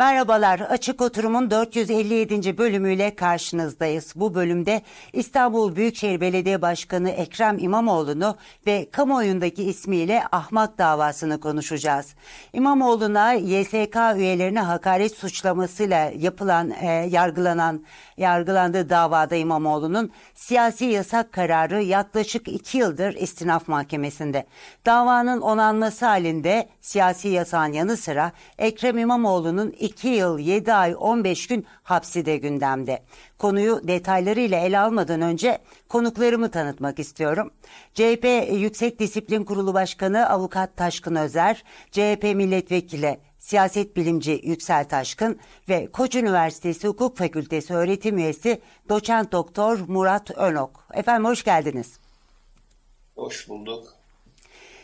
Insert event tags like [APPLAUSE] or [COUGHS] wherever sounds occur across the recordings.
Merhabalar, Açık Oturum'un 457. bölümüyle karşınızdayız. Bu bölümde İstanbul Büyükşehir Belediye Başkanı Ekrem İmamoğlu'nu ve kamuoyundaki ismiyle ahmak davasını konuşacağız. İmamoğlu'na YSK üyelerine hakaret suçlamasıyla yapılan, e, yargılanan, yargılandığı davada İmamoğlu'nun siyasi yasak kararı yaklaşık iki yıldır istinaf mahkemesinde. Davanın onanması halinde siyasi yasağın yanı sıra Ekrem İmamoğlu'nun 2 yıl 7 ay 15 gün hapsi de gündemde. Konuyu detaylarıyla ele almadan önce konuklarımı tanıtmak istiyorum. CHP Yüksek Disiplin Kurulu Başkanı Avukat Taşkın Özer, CHP Milletvekili siyaset bilimci Yüksel Taşkın ve Koç Üniversitesi Hukuk Fakültesi öğretim üyesi doçent doktor Murat Önok. Efendim hoş geldiniz. Hoş bulduk.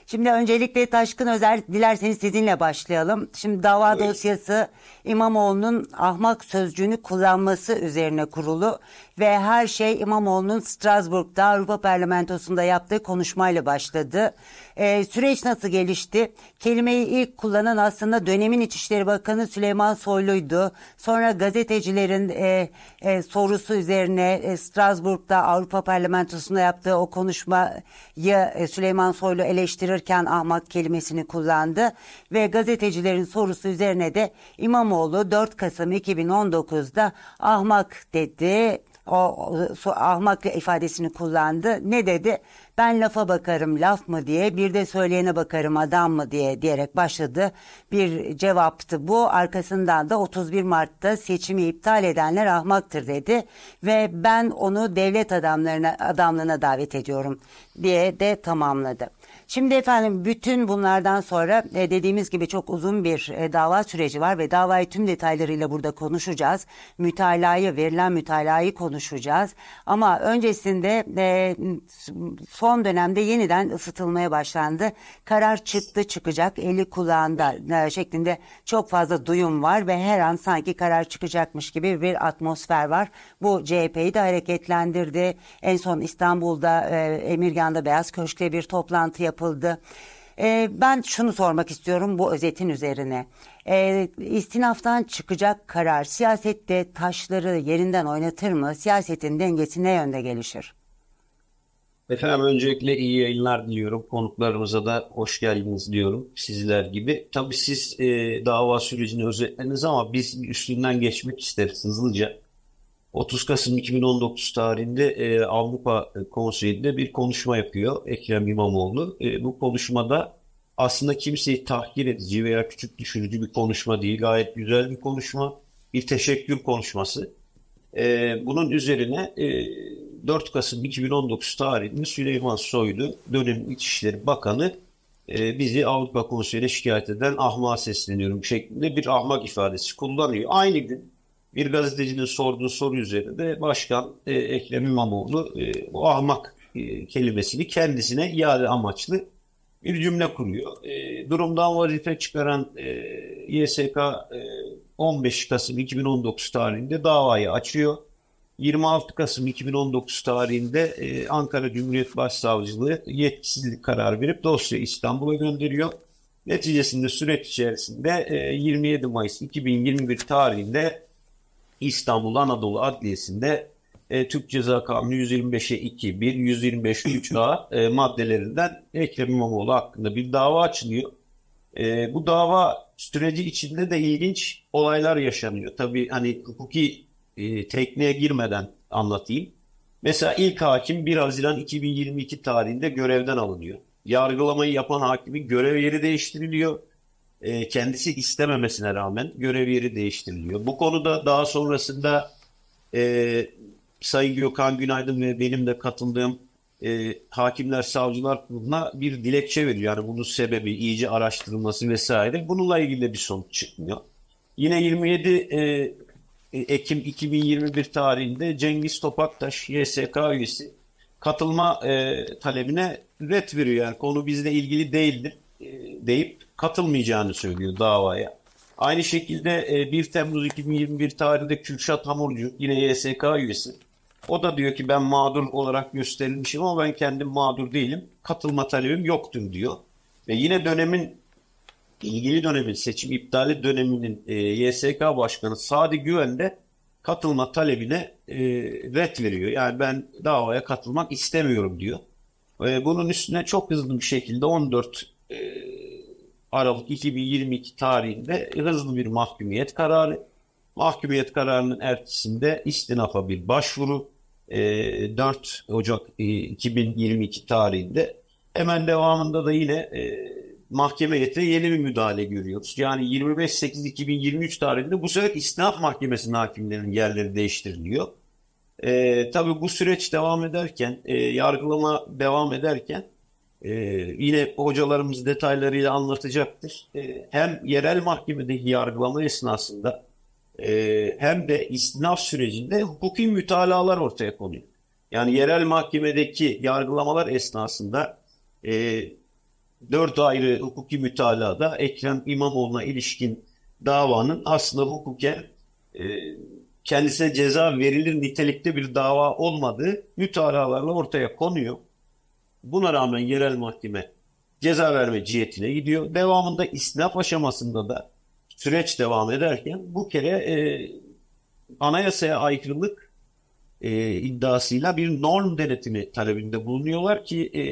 Şimdi öncelikle Taşkın Özer dilerseniz sizinle başlayalım. Şimdi dava Buyurun. dosyası İmamoğlu'nun ahmak sözcüğünü kullanması üzerine kurulu ve her şey İmamoğlu'nun Strasbourg'da Avrupa Parlamentosu'nda yaptığı konuşmayla başladı. Ee, süreç nasıl gelişti? Kelimeyi ilk kullanan aslında dönemin İçişleri Bakanı Süleyman Soylu'ydu. Sonra gazetecilerin e, e, sorusu üzerine e, Strasbourg'da Avrupa Parlamentosu'nda yaptığı o konuşmayı e, Süleyman Soylu eleştirirken ahmak kelimesini kullandı. Ve gazetecilerin sorusu üzerine de İmamoğlu 4 Kasım 2019'da ahmak dedi o, o ahmak ifadesini kullandı. Ne dedi? Ben lafa bakarım laf mı diye bir de söyleyene bakarım adam mı diye diyerek başladı. Bir cevaptı bu. Arkasından da 31 Mart'ta seçimi iptal edenler ahmaktır dedi ve ben onu devlet adamlarına adamlığına davet ediyorum diye de tamamladı. Şimdi efendim bütün bunlardan sonra e, dediğimiz gibi çok uzun bir e, dava süreci var ve davayı tüm detaylarıyla burada konuşacağız. Mütalayı, verilen mütalayı konuşacağız. Ama öncesinde e, son dönemde yeniden ısıtılmaya başlandı. Karar çıktı çıkacak eli kulağında e, şeklinde çok fazla duyum var ve her an sanki karar çıkacakmış gibi bir atmosfer var. Bu CHP'yi de hareketlendirdi. En son İstanbul'da e, Emirgan'da Beyaz Köşk'te bir toplantı yapıldı. E, ben şunu sormak istiyorum bu özetin üzerine. E, istinaftan çıkacak karar siyasette taşları yerinden oynatır mı? Siyasetin dengesi ne yönde gelişir? Efendim öncelikle iyi yayınlar diliyorum. Konuklarımıza da hoş geldiniz diyorum sizler gibi. Tabii siz e, dava sürecini özetlediniz ama biz üstünden geçmek isteriz hızlıca. 30 Kasım 2019 tarihinde e, Avrupa Konseyi'nde bir konuşma yapıyor Ekrem İmamoğlu. E, bu konuşmada aslında kimseyi tahkir edici veya küçük düşürücü bir konuşma değil. Gayet güzel bir konuşma. Bir teşekkür konuşması. E, bunun üzerine e, 4 Kasım 2019 tarihinde Süleyman Soylu dönem İçişleri Bakanı e, bizi Avrupa Konseyi'ne şikayet eden ahma sesleniyorum şeklinde bir ahmak ifadesi kullanıyor. Aynı gün bir gazetecinin sorduğu soru üzerinde Başkan e, Ekrem İmamoğlu e, bu ahmak e, kelimesini kendisine iade amaçlı bir cümle kuruyor. E, durumdan vazife çıkaran e, YSK e, 15 Kasım 2019 tarihinde davayı açıyor. 26 Kasım 2019 tarihinde e, Ankara Cumhuriyet Başsavcılığı yetkisizlik kararı verip dosya İstanbul'a gönderiyor. Neticesinde süreç içerisinde e, 27 Mayıs 2021 tarihinde İstanbul Anadolu Adliyesi'nde e, Türk Ceza Kanunu 125'e 2, 1, 125 3A e, maddelerinden Ekrem İmamoğlu hakkında bir dava açılıyor. E, bu dava süreci içinde de ilginç olaylar yaşanıyor. Tabii hani hukuki e, tekneye girmeden anlatayım. Mesela ilk hakim 1 Haziran 2022 tarihinde görevden alınıyor. Yargılamayı yapan hakimin görev yeri değiştiriliyor. E, kendisi istememesine rağmen görev yeri değiştiriliyor. Bu konuda daha sonrasında e, Sayın Gökhan Günaydın ve benim de katıldığım e, Hakimler Savcılar Kurulu'na bir dilekçe veriyor. Yani bunun sebebi, iyice araştırılması vesaire. Bununla ilgili de bir sonuç çıkmıyor. Yine 27 e, Ekim 2021 tarihinde Cengiz Topaktaş YSK üyesi katılma e, talebine ret veriyor. Yani konu bizle ilgili değildir e, deyip katılmayacağını söylüyor davaya. Aynı şekilde e, 1 Temmuz 2021 tarihinde Kürşat Hamurcu yine YSK üyesi. O da diyor ki ben mağdur olarak gösterilmişim ama ben kendim mağdur değilim. Katılma talebim yoktur diyor. Ve yine dönemin ilgili dönemin seçim iptali döneminin e, YSK Başkanı Sadi Güven de katılma talebine e, ret veriyor. Yani ben davaya katılmak istemiyorum diyor. E, bunun üstüne çok hızlı bir şekilde 14 e, Aralık 2022 tarihinde hızlı bir mahkumiyet kararı. Mahkumiyet kararının ertesinde istinafa bir başvuru. E, 4 Ocak e, 2022 tarihinde hemen devamında da yine e, mahkeme heyeti yeni bir müdahale görüyoruz. Yani 25.8.2023 tarihinde bu sefer istinaf mahkemesinin hakimlerinin yerleri değiştiriliyor. E, tabii bu süreç devam ederken, e, yargılama devam ederken e, yine hocalarımız detaylarıyla anlatacaktır. E, hem yerel mahkemedeki yargılama esnasında e, hem de istinaf sürecinde hukuki mütalalar ortaya konuyor. Yani yerel mahkemedeki yargılamalar esnasında e, dört ayrı hukuki mütalada Ekrem İmamoğlu'na ilişkin davanın aslında hukuken e, kendisine ceza verilir nitelikte bir dava olmadığı mütalalarla ortaya konuyor. Buna rağmen yerel mahkeme ceza verme cihetine gidiyor. Devamında istinaf aşamasında da süreç devam ederken bu kere e, anayasaya aykırılık e, iddiasıyla bir norm denetimi talebinde bulunuyorlar ki e,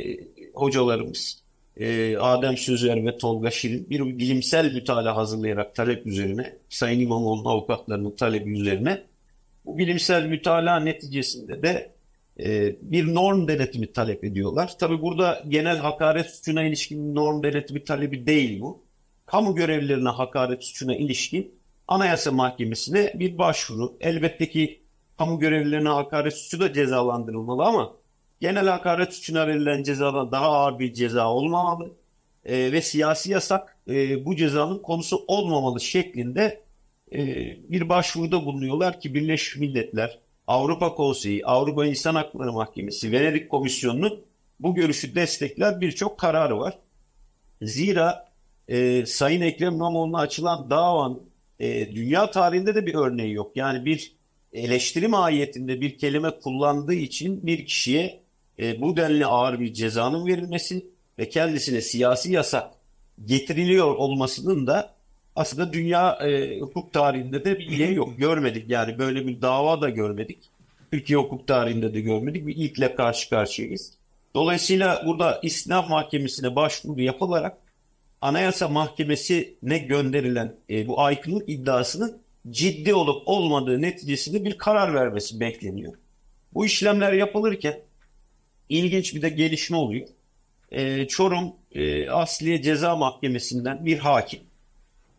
hocalarımız e, Adem Sözer ve Tolga Şirin bir bilimsel mütala hazırlayarak talep üzerine Sayın İmamoğlu'nun avukatlarının talebi üzerine bu bilimsel mütala neticesinde de bir norm denetimi talep ediyorlar. Tabi burada genel hakaret suçuna ilişkin norm denetimi talebi değil bu. Kamu görevlilerine hakaret suçuna ilişkin Anayasa Mahkemesi'ne bir başvuru. Elbette ki kamu görevlilerine hakaret suçu da cezalandırılmalı ama genel hakaret suçuna verilen cezadan daha ağır bir ceza olmamalı e, ve siyasi yasak e, bu cezanın konusu olmamalı şeklinde e, bir başvuruda bulunuyorlar ki Birleşmiş Milletler, Avrupa Konseyi, Avrupa İnsan Hakları Mahkemesi, Venedik Komisyonu'nun bu görüşü destekler birçok kararı var. Zira e, Sayın Ekrem İmamoğlu'na açılan davanın e, dünya tarihinde de bir örneği yok. Yani bir eleştiri mahiyetinde bir kelime kullandığı için bir kişiye e, bu denli ağır bir cezanın verilmesi ve kendisine siyasi yasak getiriliyor olmasının da aslında dünya e, hukuk tarihinde de bir yeri yok. Görmedik yani böyle bir dava da görmedik. Türkiye hukuk tarihinde de görmedik. Bir ilkle karşı karşıyayız. Dolayısıyla burada istinaf mahkemesine başvuru yapılarak Anayasa Mahkemesi'ne gönderilen e, bu aykırılık iddiasının ciddi olup olmadığı neticesinde bir karar vermesi bekleniyor. Bu işlemler yapılırken ilginç bir de gelişme oluyor. E, Çorum e, Asliye Ceza Mahkemesi'nden bir hakim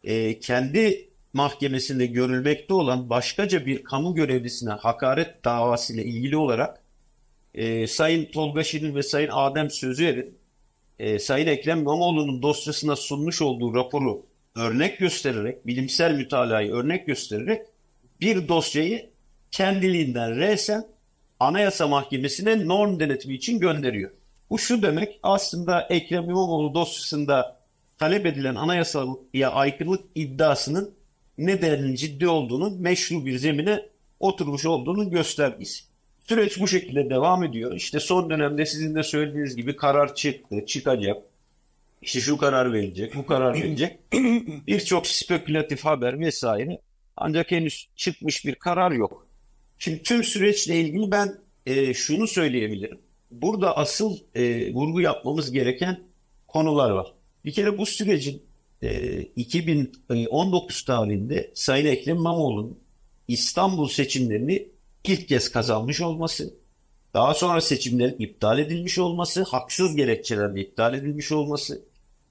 e, kendi mahkemesinde görülmekte olan başkaca bir kamu görevlisine hakaret davasıyla ilgili olarak e, Sayın Tolga Şirin ve Sayın Adem Sözer'in e, Sayın Ekrem İmamoğlu'nun dosyasına sunmuş olduğu raporu örnek göstererek, bilimsel mütalayı örnek göstererek bir dosyayı kendiliğinden resen Anayasa Mahkemesi'ne norm denetimi için gönderiyor. Bu şu demek aslında Ekrem İmamoğlu dosyasında talep edilen anayasaya aykırılık iddiasının nedeninin ciddi olduğunu, meşru bir zemine oturmuş olduğunu göstergesi. Süreç bu şekilde devam ediyor. İşte son dönemde sizin de söylediğiniz gibi karar çıktı, çıkacak. İşte şu karar verilecek, bu karar verilecek. [CLEARS THROAT] Birçok spekülatif haber vesaire. Ancak henüz çıkmış bir karar yok. Şimdi tüm süreçle ilgili ben e, şunu söyleyebilirim. Burada asıl e, vurgu yapmamız gereken konular var. Bir kere bu sürecin e, 2019 tarihinde Sayın Ekrem İmamoğlu'nun İstanbul seçimlerini ilk kez kazanmış olması, daha sonra seçimlerin iptal edilmiş olması, haksız gerekçelerle iptal edilmiş olması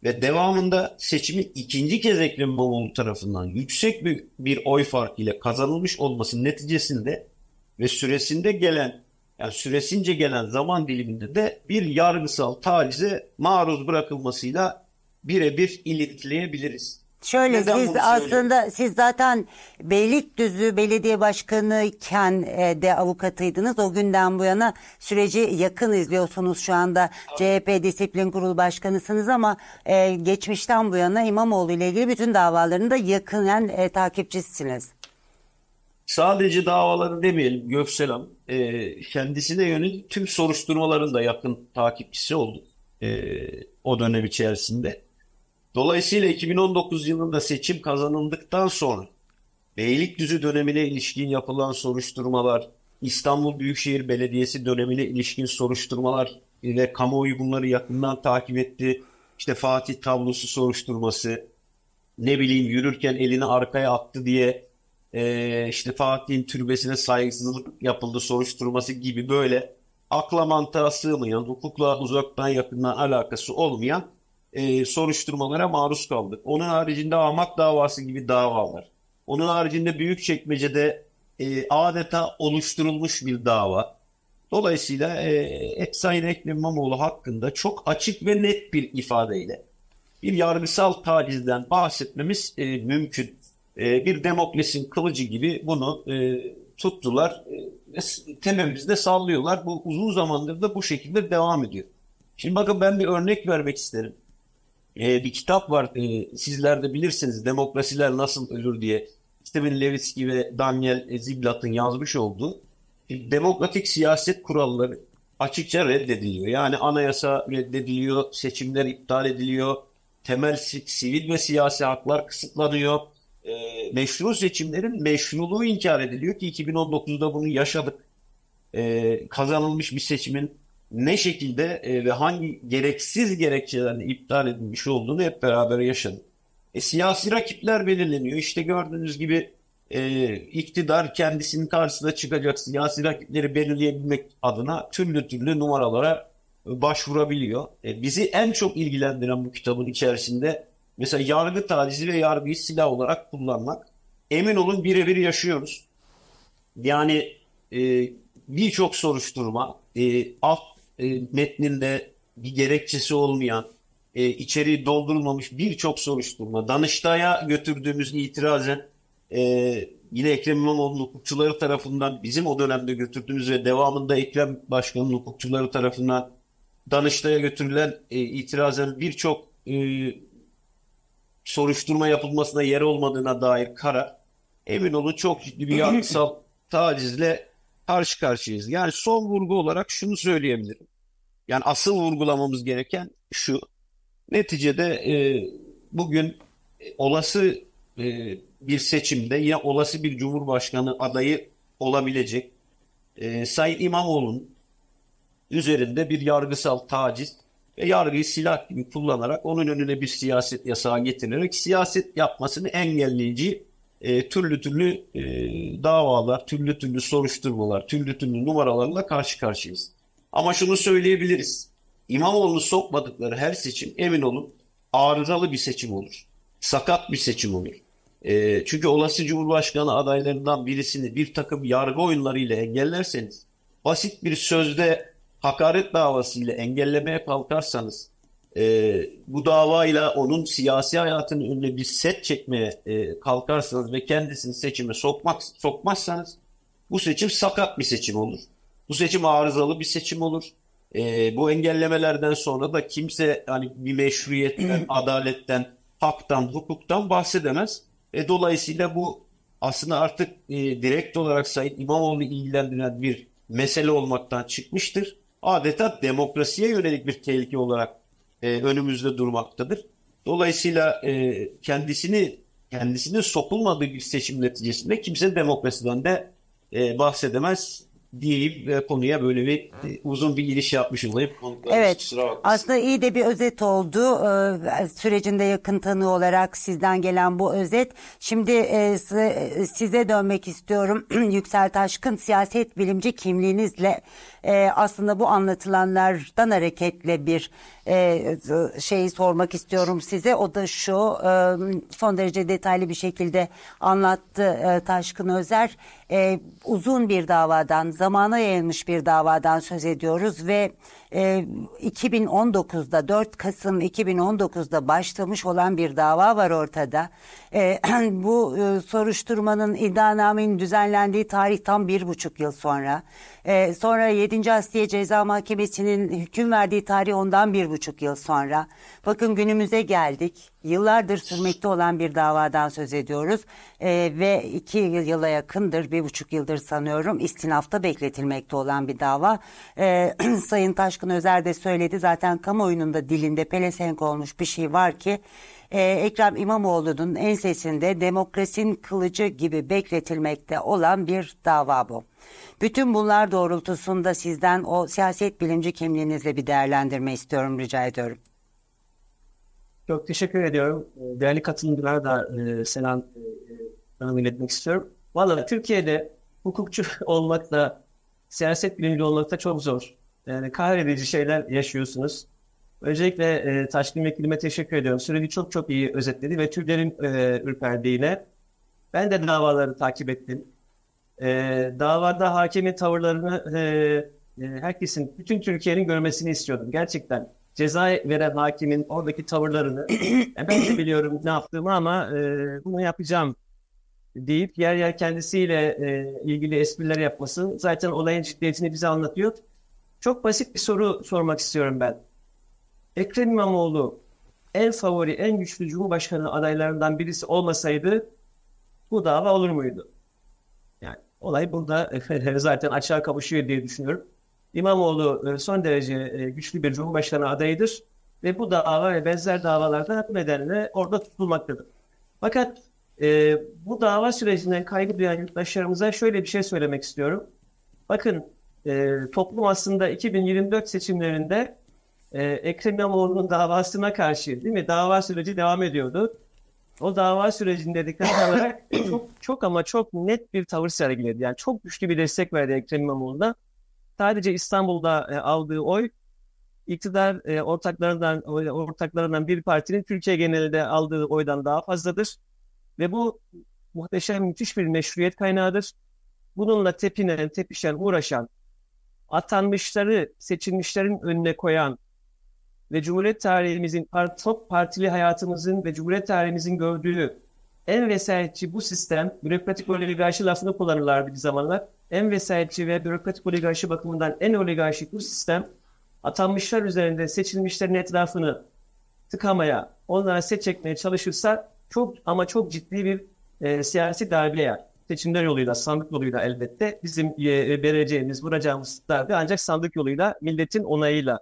ve devamında seçimi ikinci kez Ekrem İmamoğlu tarafından yüksek bir, bir oy farkı ile kazanılmış olması neticesinde ve süresinde gelen yani süresince gelen zaman diliminde de bir yargısal tacize maruz bırakılmasıyla birebir iletileyebiliriz. Şöyle Neden siz aslında siz zaten Beylikdüzü Belediye Başkanı iken e, de avukatıydınız. O günden bu yana süreci yakın izliyorsunuz şu anda. CHP Disiplin Kurulu Başkanısınız ama e, geçmişten bu yana İmamoğlu ile ilgili bütün davalarını da yakından e, takipçisiniz. Sadece davaları demeyelim Göksel Hanım. E, kendisine yönelik tüm soruşturmaların da yakın takipçisi oldu. E, o dönem içerisinde. Dolayısıyla 2019 yılında seçim kazanıldıktan sonra Beylikdüzü dönemine ilişkin yapılan soruşturmalar, İstanbul Büyükşehir Belediyesi dönemine ilişkin soruşturmalar ile kamuoyu bunları yakından takip etti. İşte Fatih tablosu soruşturması, ne bileyim yürürken elini arkaya attı diye e, işte Fatih'in türbesine saygısızlık yapıldı soruşturması gibi böyle akla mantığa sığmayan, hukukla uzaktan yakından alakası olmayan e, soruşturmalara maruz kaldık. Onun haricinde ahmak davası gibi davalar. Onun haricinde Büyükçekmece'de e, adeta oluşturulmuş bir dava. Dolayısıyla e, Sayın Ekrem İmamoğlu hakkında çok açık ve net bir ifadeyle bir yargısal tacizden bahsetmemiz e, mümkün. E, bir demokrasinin kılıcı gibi bunu e, tuttular. E, tememizde sallıyorlar. Bu uzun zamandır da bu şekilde devam ediyor. Şimdi bakın ben bir örnek vermek isterim. E, bir kitap var. E, sizler de bilirsiniz. Demokrasiler nasıl ölür diye. Stephen Levitsky ve Daniel Ziblatt'ın yazmış olduğu demokratik siyaset kuralları açıkça reddediliyor. Yani anayasa reddediliyor, seçimler iptal ediliyor, temel sivil ve siyasi haklar kısıtlanıyor. E, meşru seçimlerin meşruluğu inkar ediliyor ki 2019'da bunu yaşadık. E, kazanılmış bir seçimin ne şekilde e, ve hangi gereksiz gerekçelerle iptal edilmiş olduğunu hep beraber yaşadık. E, siyasi rakipler belirleniyor. İşte gördüğünüz gibi e, iktidar kendisinin karşısına çıkacak siyasi rakipleri belirleyebilmek adına türlü türlü numaralara başvurabiliyor. E, bizi en çok ilgilendiren bu kitabın içerisinde mesela yargı tacizi ve yargıyı silah olarak kullanmak. Emin olun birebir yaşıyoruz. Yani e, birçok soruşturma e, alt e, metninde bir gerekçesi olmayan, e, içeriği doldurulmamış birçok soruşturma, Danıştay'a götürdüğümüz itirazen e, yine Ekrem İmamoğlu'nun hukukçuları tarafından bizim o dönemde götürdüğümüz ve devamında Ekrem Başkan'ın hukukçuları tarafından Danıştay'a götürülen e, itirazen birçok e, soruşturma yapılmasına yer olmadığına dair karar emin olun çok ciddi bir [CLEARS THROAT] yargısal tacizle karşı karşıyayız. Yani son vurgu olarak şunu söyleyebilirim. Yani asıl vurgulamamız gereken şu. Neticede e, bugün olası e, bir seçimde ya olası bir cumhurbaşkanı adayı olabilecek e, Sayın İmamoğlu'nun üzerinde bir yargısal taciz ve yargıyı silah gibi kullanarak onun önüne bir siyaset yasağı getirerek siyaset yapmasını engelleyici e, türlü türlü e, davalar, türlü türlü soruşturmalar, türlü türlü numaralarla karşı karşıyayız. Ama şunu söyleyebiliriz. İmamoğlu'nu sokmadıkları her seçim emin olun arızalı bir seçim olur. Sakat bir seçim olur. E, çünkü olası Cumhurbaşkanı adaylarından birisini bir takım yargı oyunlarıyla engellerseniz basit bir sözde hakaret davasıyla engellemeye kalkarsanız e, bu davayla onun siyasi hayatının önüne bir set çekmeye e, kalkarsanız ve kendisini seçime sokmak sokmazsanız bu seçim sakat bir seçim olur. Bu seçim arızalı bir seçim olur. E, bu engellemelerden sonra da kimse hani bir meşruiyetten, [CLEARS THROAT] adaletten, haktan, hukuktan bahsedemez. E, dolayısıyla bu aslında artık e, direkt olarak Sayın İmamoğlu'nu ilgilendiren bir mesele olmaktan çıkmıştır. Adeta demokrasiye yönelik bir tehlike olarak e, önümüzde durmaktadır. Dolayısıyla e, kendisini kendisinin sokulmadığı bir seçim neticesinde kimse demokrasiden de e, bahsedemez diyeyim ve konuya böyle bir e, uzun bir giriş yapmış olayım. Evet aslında iyi de bir özet oldu. Ee, sürecinde yakın tanı olarak sizden gelen bu özet. Şimdi e, size dönmek istiyorum. [CLEARS THROAT] Yüksel Taşkın siyaset bilimci kimliğinizle e, aslında bu anlatılanlardan hareketle bir e, şeyi sormak istiyorum size. O da şu e, son derece detaylı bir şekilde anlattı e, Taşkın Özer. E, uzun bir davadan, zamana yayılmış bir davadan söz ediyoruz ve e, 2019'da 4 Kasım 2019'da başlamış olan bir dava var ortada. E, [CLEARS THROAT] bu e, soruşturmanın iddianamenin düzenlendiği tarih tam bir buçuk yıl sonra. E, sonra 7. Asliye Ceza Mahkemesi'nin hüküm verdiği tarih ondan bir buçuk yıl sonra. Bakın günümüze geldik. Yıllardır sürmekte olan bir davadan söz ediyoruz. E, ve iki yıla yakındır, bir buçuk yıldır sanıyorum istinafta bekletilmekte olan bir dava. E, [CLEARS THROAT] Sayın Taşkın Özer de söyledi zaten kamuoyunun da dilinde pelesenk olmuş bir şey var ki e, Ekrem İmamoğlu'nun ensesinde demokrasinin kılıcı gibi bekletilmekte olan bir dava bu. Bütün bunlar doğrultusunda sizden o siyaset bilimci kimliğinizle bir değerlendirme istiyorum rica ediyorum. Çok teşekkür ediyorum. Değerli katılımcılara da e, selam e, iletmek istiyorum. Vallahi Türkiye'de hukukçu [LAUGHS] olmak da siyaset bilimci olmak da çok zor. Yani kahredici şeyler yaşıyorsunuz. Öncelikle e, Taşkın Vekilime teşekkür ediyorum. Süreci çok çok iyi özetledi ve tüylerin e, ürperdiğine. Ben de davaları takip ettim. E, davada hakemin tavırlarını e, e, herkesin, bütün Türkiye'nin görmesini istiyordum. Gerçekten ceza veren hakimin oradaki tavırlarını [CLEARS THROAT] e, ben de biliyorum ne yaptığımı ama e, bunu yapacağım deyip yer yer kendisiyle e, ilgili espriler yapması zaten olayın ciddiyetini bize anlatıyor. Çok basit bir soru sormak istiyorum ben. Ekrem İmamoğlu en favori, en güçlü Cumhurbaşkanı adaylarından birisi olmasaydı bu dava olur muydu? Yani olay burada [LAUGHS] zaten açığa kavuşuyor diye düşünüyorum. İmamoğlu e, son derece e, güçlü bir Cumhurbaşkanı adayıdır ve bu dava ve benzer davalarda nedenle orada tutulmaktadır. Fakat e, bu dava sürecinden kaygı duyan yurttaşlarımıza şöyle bir şey söylemek istiyorum. Bakın e, toplum aslında 2024 seçimlerinde e, Ekrem İmamoğlu'nun davasına karşı değil mi? Dava süreci devam ediyordu. O dava sürecinde dikkat [COUGHS] alarak çok, çok ama çok net bir tavır sergiledi. Yani çok güçlü bir destek verdi Ekrem İmamoğlu'na. Sadece İstanbul'da e, aldığı oy iktidar e, ortaklarından ortaklarından bir partinin Türkiye genelinde aldığı oydan daha fazladır. Ve bu muhteşem müthiş bir meşruiyet kaynağıdır. Bununla tepinen, tepişen, uğraşan, atanmışları seçilmişlerin önüne koyan ve Cumhuriyet tarihimizin, top partili hayatımızın ve Cumhuriyet tarihimizin gördüğü en vesayetçi bu sistem, bürokratik oligarşi lafını kullanırlar bir zamanlar. En vesayetçi ve bürokratik oligarşi bakımından en oligarşik bu sistem, atanmışlar üzerinde seçilmişlerin etrafını tıkamaya, onlara set çekmeye çalışırsa çok ama çok ciddi bir e, siyasi darbe yer. Seçimler yoluyla, sandık yoluyla elbette bizim e, vereceğimiz, vuracağımız darbe ancak sandık yoluyla, milletin onayıyla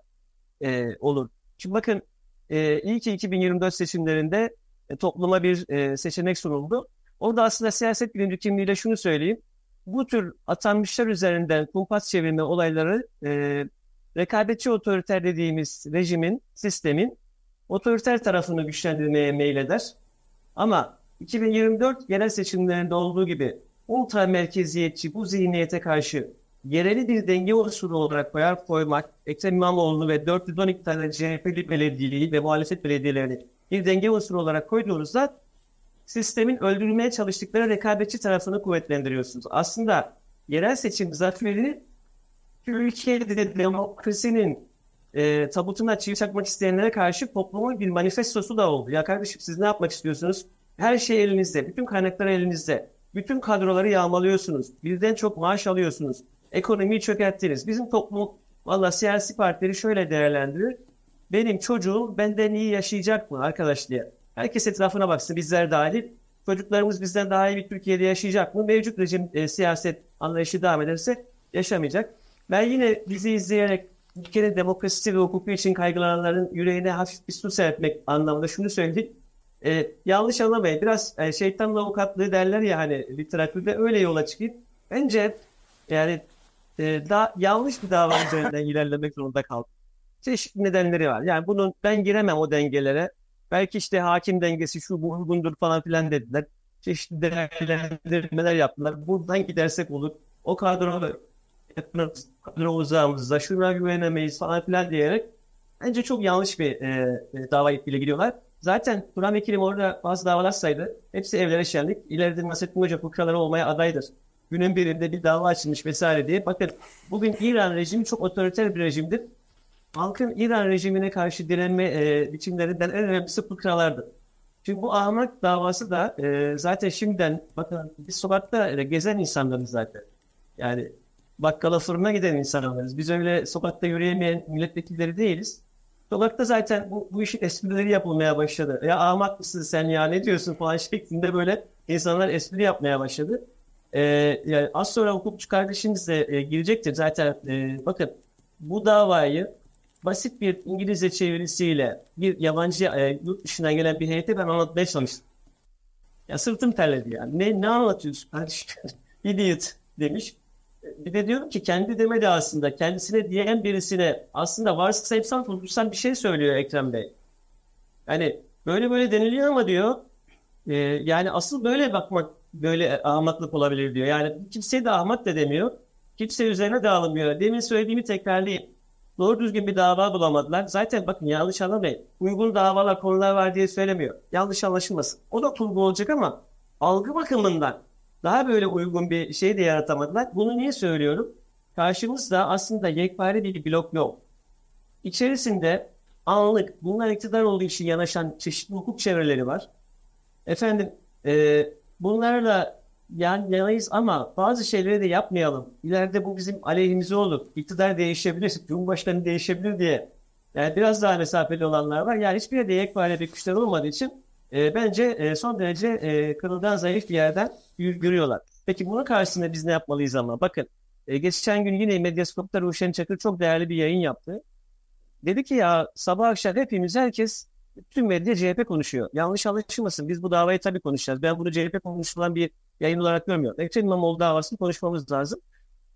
e, olur. Şimdi bakın e, ilk 2024 seçimlerinde e, topluma bir e, seçenek sunuldu. Orada aslında siyaset bilimci kimliğiyle şunu söyleyeyim. Bu tür atanmışlar üzerinden kumpas çevirme olayları e, rekabetçi otoriter dediğimiz rejimin, sistemin otoriter tarafını güçlendirmeye meyleder. Ama 2024 genel seçimlerinde olduğu gibi ultra merkeziyetçi bu zihniyete karşı yereli bir denge unsuru olarak koyar koymak, Ekrem İmamoğlu ve 412 tane CHP'li belediyeliği ve muhalefet belediyelerini bir denge unsuru olarak koyduğunuzda sistemin öldürülmeye çalıştıkları rekabetçi tarafını kuvvetlendiriyorsunuz. Aslında yerel seçim zaferi Türkiye'de demokrasinin e, tabutuna çivi çakmak isteyenlere karşı toplumun bir manifestosu da oldu. Ya kardeşim siz ne yapmak istiyorsunuz? Her şey elinizde, bütün kaynaklar elinizde. Bütün kadroları yağmalıyorsunuz. Birden çok maaş alıyorsunuz. Ekonomiyi çökerttiniz. Bizim toplum valla siyasi partileri şöyle değerlendirir. Benim çocuğum benden iyi yaşayacak mı arkadaş diye. Herkes etrafına baksın bizler dahil. Çocuklarımız bizden daha iyi bir Türkiye'de yaşayacak mı? Mevcut rejim e, siyaset anlayışı devam ederse yaşamayacak. Ben yine bizi izleyerek ülkenin demokrasisi ve hukuku için kaygılananların yüreğine hafif bir su serpmek anlamında şunu söyledik. E, yanlış anlamayın. Biraz e, şeytanın avukatlığı derler ya hani literatürde öyle yola çıkayım. Bence yani e, da, yanlış bir dava üzerinden ilerlemek zorunda kaldım. Çeşitli nedenleri var. Yani bunun ben giremem o dengelere. Belki işte hakim dengesi şu bu uygundur falan filan dediler. Çeşitli değerlendirmeler yaptılar. Buradan gidersek olur. O kadro kadro uzağımızda şuna güvenemeyiz falan filan diyerek bence çok yanlış bir e, e, dava ipiyle gidiyorlar. Zaten Turan Vekilim orada bazı davalar saydı. Hepsi evlere şenlik. İleride Nasrettin Hoca fıkraları olmaya adaydır. Günün birinde bir dava açılmış vesaire diye. Bakın bugün İran rejimi çok otoriter bir rejimdir. Halkın İran rejimine karşı direnme e, biçimlerinden en önemlisi fıkralardır. Çünkü bu ahmak davası da e, zaten şimdiden bakın biz sokakta e, gezen insanlarız zaten. Yani bakkala fırına giden insanlarız. Biz öyle sokakta yürüyemeyen milletvekilleri değiliz. Sokakta zaten bu, bu işin esprileri yapılmaya başladı. Ya ahmak mısın sen ya ne diyorsun falan şeklinde böyle insanlar espri yapmaya başladı. Ee, yani az sonra hukukçu kardeşimiz de e, girecektir. Zaten e, bakın bu davayı basit bir İngilizce çevirisiyle bir yabancı e, yurt dışından gelen bir heyete ben anlatmaya çalıştım. Ya sırtım terledi yani. Ne, ne anlatıyorsun kardeşim? [LAUGHS] Idiot demiş. Bir de diyorum ki kendi demedi aslında. Kendisine diyen birisine aslında varsayımsal kurgusal bir şey söylüyor Ekrem Bey. Yani böyle böyle deniliyor ama diyor e, yani asıl böyle bakmak böyle ahmaklık olabilir diyor. Yani kimseye de ahmak da demiyor. Kimse üzerine dağılmıyor. Demin söylediğimi tekrarlayayım. Doğru düzgün bir dava bulamadılar. Zaten bakın yanlış anlamayın. Uygun davalar konular var diye söylemiyor. Yanlış anlaşılmasın. O da kurgu olacak ama algı bakımından daha böyle uygun bir şey de yaratamadılar. Bunu niye söylüyorum? Karşımızda aslında yekpare bir blok yok. İçerisinde anlık bunlar iktidar olduğu için yanaşan çeşitli hukuk çevreleri var. Efendim e, bunlarla yan yanayız ama bazı şeyleri de yapmayalım. İleride bu bizim aleyhimize olur. İktidar değişebilir, Cumhurbaşkanı değişebilir diye. Yani biraz daha mesafeli olanlar var. Yani hiçbir de yekpare bir güçler olmadığı için e, bence e, son derece e, kırıldan zayıf bir yerden görüyorlar. Peki bunun karşısında biz ne yapmalıyız ama? Bakın e, geçen gün yine Medyaskop'ta Ruşen Çakır çok değerli bir yayın yaptı. Dedi ki ya sabah akşam hepimiz herkes tüm medya CHP konuşuyor. Yanlış anlaşılmasın. Biz bu davayı tabii konuşacağız. Ben bunu CHP konuşulan bir yayın olarak görmüyorum. Ekrem İmamoğlu davasını konuşmamız lazım.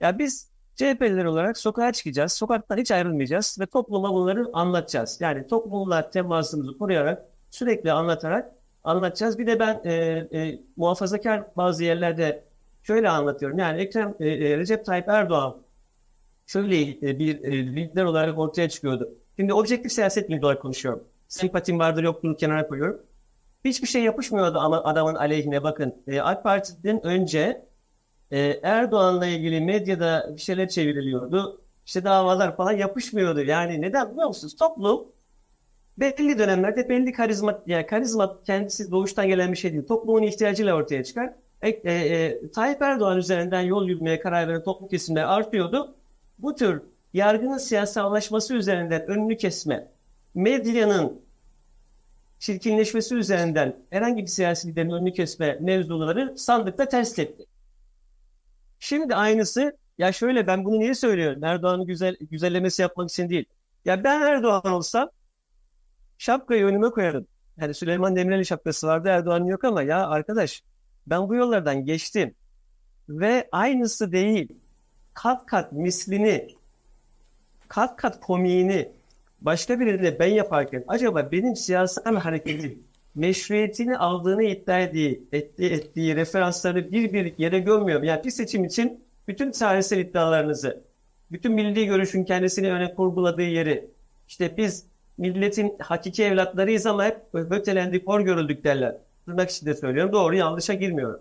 Ya biz CHP'liler olarak sokağa çıkacağız. Sokaktan hiç ayrılmayacağız ve topluma bunları anlatacağız. Yani toplumla temasımızı koruyarak sürekli anlatarak anlatacağız. Bir de ben e, e, muhafazakar bazı yerlerde şöyle anlatıyorum. Yani Ekrem e, e, Recep Tayyip Erdoğan şöyle e, bir e, lider olarak ortaya çıkıyordu. Şimdi objektif siyaset bilgi olarak konuşuyorum. Sempatim vardır yokluğunu kenara koyuyorum. Hiçbir şey yapışmıyordu ama adamın aleyhine bakın. E, AK Parti'den önce e, Erdoğan'la ilgili medyada bir şeyler çevriliyordu. İşte davalar falan yapışmıyordu. Yani neden biliyor musunuz? Toplum belli dönemlerde belli karizma, yani karizma kendisi doğuştan gelen bir şey değil. Toplumun ihtiyacıyla ortaya çıkar. E, e, e, Tayyip Erdoğan üzerinden yol yürümeye karar veren toplum kesimleri artıyordu. Bu tür yargının siyasallaşması üzerinden önünü kesme, medyanın çirkinleşmesi üzerinden herhangi bir siyasi liderin önünü kesme mevzuları sandıkta ters tepki. Şimdi aynısı ya şöyle ben bunu niye söylüyorum? Erdoğan'ın güzel güzellemesi yapmak için değil. Ya ben Erdoğan olsam şapkayı önüme koyarım. Yani Süleyman Demirel'in şapkası vardı Erdoğan'ın yok ama ya arkadaş ben bu yollardan geçtim. Ve aynısı değil. Kat kat mislini, kat kat komiğini başka birine ben yaparken acaba benim siyasal hareketim meşruiyetini aldığını iddia ettiği, ettiği, ettiği referansları bir bir yere görmüyorum. Yani bir seçim için bütün tarihsel iddialarınızı, bütün milli görüşün kendisini öne kurguladığı yeri, işte biz milletin hakiki evlatlarıyız ama hep ötelendik, hor görüldük derler. Tırnak içinde söylüyorum. Doğru yanlışa girmiyorum.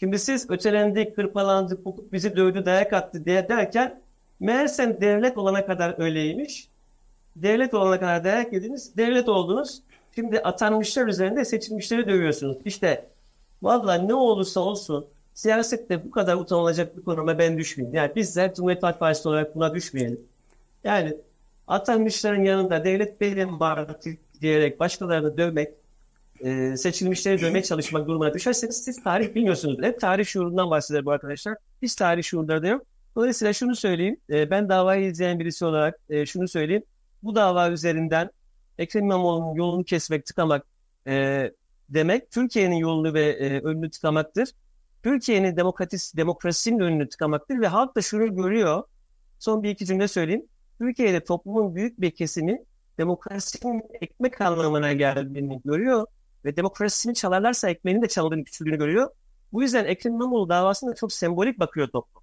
Şimdi siz ötelendik, kırpalandık, bizi dövdü, dayak attı diye derken meğersem devlet olana kadar öyleymiş. Devlet olana kadar dayak yediniz, devlet oldunuz. Şimdi atanmışlar üzerinde seçilmişleri dövüyorsunuz. İşte vallahi ne olursa olsun siyasette bu kadar utanılacak bir konuma ben düşmeyeyim. Yani bizler Cumhuriyet Halk Partisi olarak buna düşmeyelim. Yani atanmışların yanında devlet benim bağırtı diyerek başkalarını dövmek, e, seçilmişleri dövmeye çalışmak durumuna düşerseniz siz tarih bilmiyorsunuz. Hep tarih şuurundan bahseder bu arkadaşlar. Hiç tarih şuurları da yok. Dolayısıyla şunu söyleyeyim. E, ben davayı izleyen birisi olarak e, şunu söyleyeyim. Bu dava üzerinden Ekrem İmamoğlu'nun yolunu kesmek, tıkamak e, demek Türkiye'nin yolunu ve e, önünü tıkamaktır. Türkiye'nin demokratis, demokrasinin önünü tıkamaktır ve halk da şunu görüyor. Son bir iki cümle söyleyeyim. Türkiye'de toplumun büyük bir kesimi demokrasinin ekmek anlamına geldiğini görüyor ve demokrasisini çalarlarsa ekmeğinin de çalındığını, küçüldüğünü görüyor. Bu yüzden Ekrem İmamoğlu davasında çok sembolik bakıyor toplum.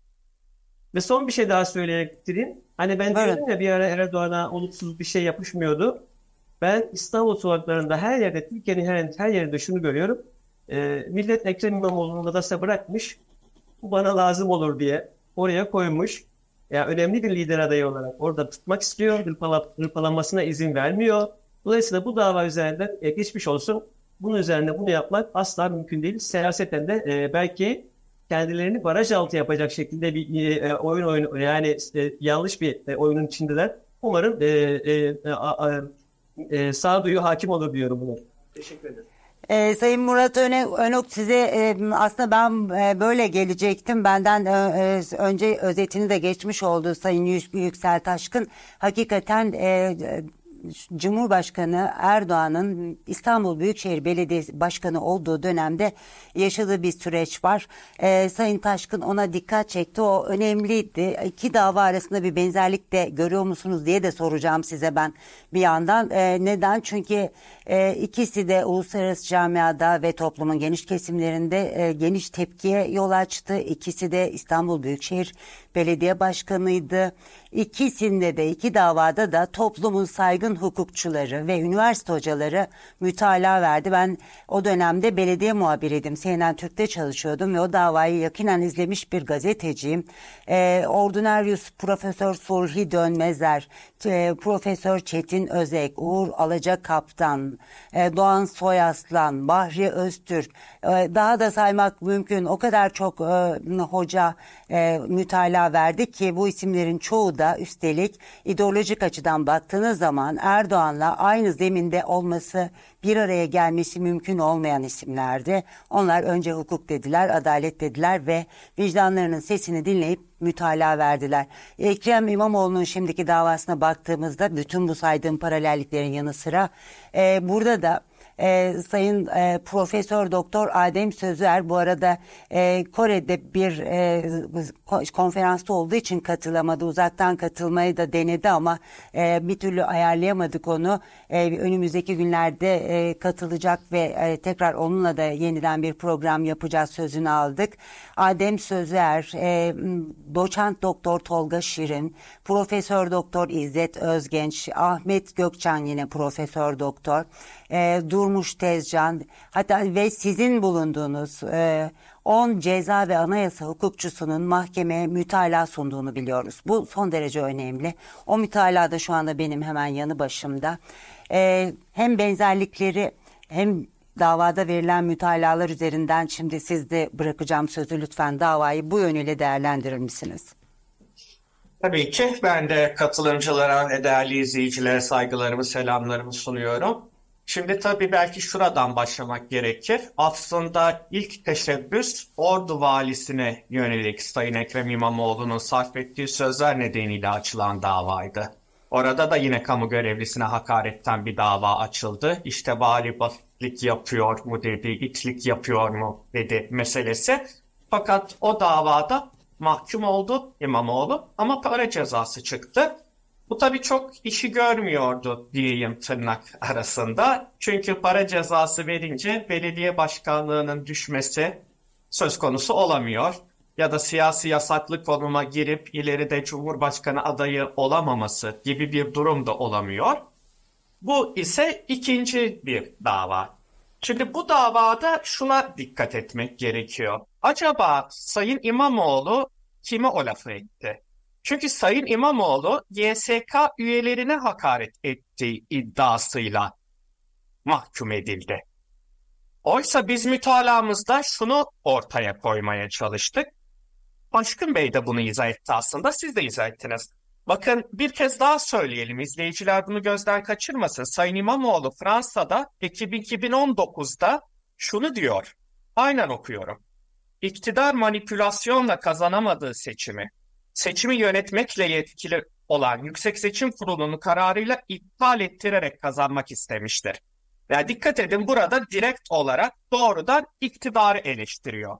Ve son bir şey daha söyleyerek bitireyim. Hani ben evet. dedim ya bir ara Erdoğan'a olumsuz bir şey yapışmıyordu. Ben İstanbul sokaklarında her yerde, Türkiye'nin her, her yerinde şunu görüyorum. E, millet Ekrem İmamoğlu'nu da bırakmış. Bu bana lazım olur diye oraya koymuş. Ya yani önemli bir lider adayı olarak orada tutmak istiyor. Hırpala, hırpalanmasına izin vermiyor. Dolayısıyla bu dava üzerinden e, geçmiş olsun. Bunun üzerinde bunu yapmak asla mümkün değil. Siyaseten de e, belki kendilerini baraj altı yapacak şekilde bir e, oyun oyun yani e, yanlış bir e, oyunun içindeler. Umarım e, e, e, e, sağduyu hakim olur diyorum bunu. Teşekkür ederim. Ee, Sayın Murat Öne, Önok size e, aslında ben e, böyle gelecektim. Benden e, e, önce özetini de geçmiş oldu Sayın Yük- Yüksel Taşkın. Hakikaten e, e, Cumhurbaşkanı Erdoğan'ın İstanbul Büyükşehir Belediyesi Başkanı olduğu dönemde yaşadığı bir süreç var. Ee, Sayın Taşkın ona dikkat çekti. O önemliydi. İki dava arasında bir benzerlik de görüyor musunuz diye de soracağım size ben bir yandan. Ee, neden? Çünkü e, ikisi de uluslararası camiada ve toplumun geniş kesimlerinde e, geniş tepkiye yol açtı. İkisi de İstanbul Büyükşehir Belediye Başkanıydı. İkisinde de iki davada da toplumun saygın hukukçuları ve üniversite hocaları mütalaa verdi. Ben o dönemde belediye muhabiriydim. CNN Türk'te çalışıyordum ve o davayı yakinen izlemiş bir gazeteciyim. Ee, Ordinarius Profesör Sulhi Dönmezer, e, Profesör Çetin Özek, Uğur Alaca Kaptan, e, Doğan Soyaslan, Bahri Öztürk, e, daha da saymak mümkün. O kadar çok e, hoca e, mütalaa verdi ki bu isimlerin çoğu da üstelik ideolojik açıdan baktığınız zaman Erdoğan'la aynı zeminde olması bir araya gelmesi mümkün olmayan isimlerdi. Onlar önce hukuk dediler, adalet dediler ve vicdanlarının sesini dinleyip mütalaa verdiler. Ekrem İmamoğlu'nun şimdiki davasına baktığımızda bütün bu saydığım paralelliklerin yanı sıra e, burada da e, Sayın e, Profesör Doktor Adem Sözler bu arada e, Kore'de bir e, ko- konferansta olduğu için katılamadı. Uzaktan katılmayı da denedi ama e, bir türlü ayarlayamadık onu. E, önümüzdeki günlerde e, katılacak ve e, tekrar onunla da yeniden bir program yapacağız sözünü aldık. Adem Sözer, e, doçent doktor Tolga Şirin, Profesör Doktor İzzet Özgenç, Ahmet Gökçen yine Profesör Doktor, e, Durmuş Tezcan, hatta ve sizin bulunduğunuz e, 10 ceza ve anayasa hukukçusunun mahkemeye mütalaa sunduğunu biliyoruz. Bu son derece önemli. O mütalaa da şu anda benim hemen yanı başımda. E, hem benzerlikleri hem davada verilen mütalalar üzerinden şimdi sizde bırakacağım sözü lütfen davayı bu yönüyle değerlendirir misiniz? Tabii ki ben de katılımcılara ve değerli izleyicilere saygılarımı, selamlarımı sunuyorum. Şimdi tabii belki şuradan başlamak gerekir. Aslında ilk teşebbüs Ordu valisine yönelik Sayın Ekrem İmamoğlu'nun sarf ettiği sözler nedeniyle açılan davaydı. Orada da yine kamu görevlisine hakaretten bir dava açıldı. İşte vali basitlik yapıyor mu dedi, itlik yapıyor mu dedi meselesi. Fakat o davada mahkum oldu İmamoğlu ama para cezası çıktı. Bu tabii çok işi görmüyordu diyeyim tırnak arasında. Çünkü para cezası verince belediye başkanlığının düşmesi söz konusu olamıyor. Ya da siyasi yasaklı konuma girip ileride Cumhurbaşkanı adayı olamaması gibi bir durum da olamıyor. Bu ise ikinci bir dava. Şimdi bu davada şuna dikkat etmek gerekiyor. Acaba Sayın İmamoğlu kime o lafı etti? Çünkü Sayın İmamoğlu YSK üyelerine hakaret ettiği iddiasıyla mahkum edildi. Oysa biz mütalamızda şunu ortaya koymaya çalıştık. Başkın Bey de bunu izah etti aslında, siz de izah ettiniz. Bakın bir kez daha söyleyelim, izleyiciler bunu gözden kaçırmasın. Sayın İmamoğlu Fransa'da Ekim 2019'da şunu diyor, aynen okuyorum. İktidar manipülasyonla kazanamadığı seçimi, seçimi yönetmekle yetkili olan Yüksek Seçim Kurulu'nun kararıyla iptal ettirerek kazanmak istemiştir. Yani dikkat edin burada direkt olarak doğrudan iktidarı eleştiriyor.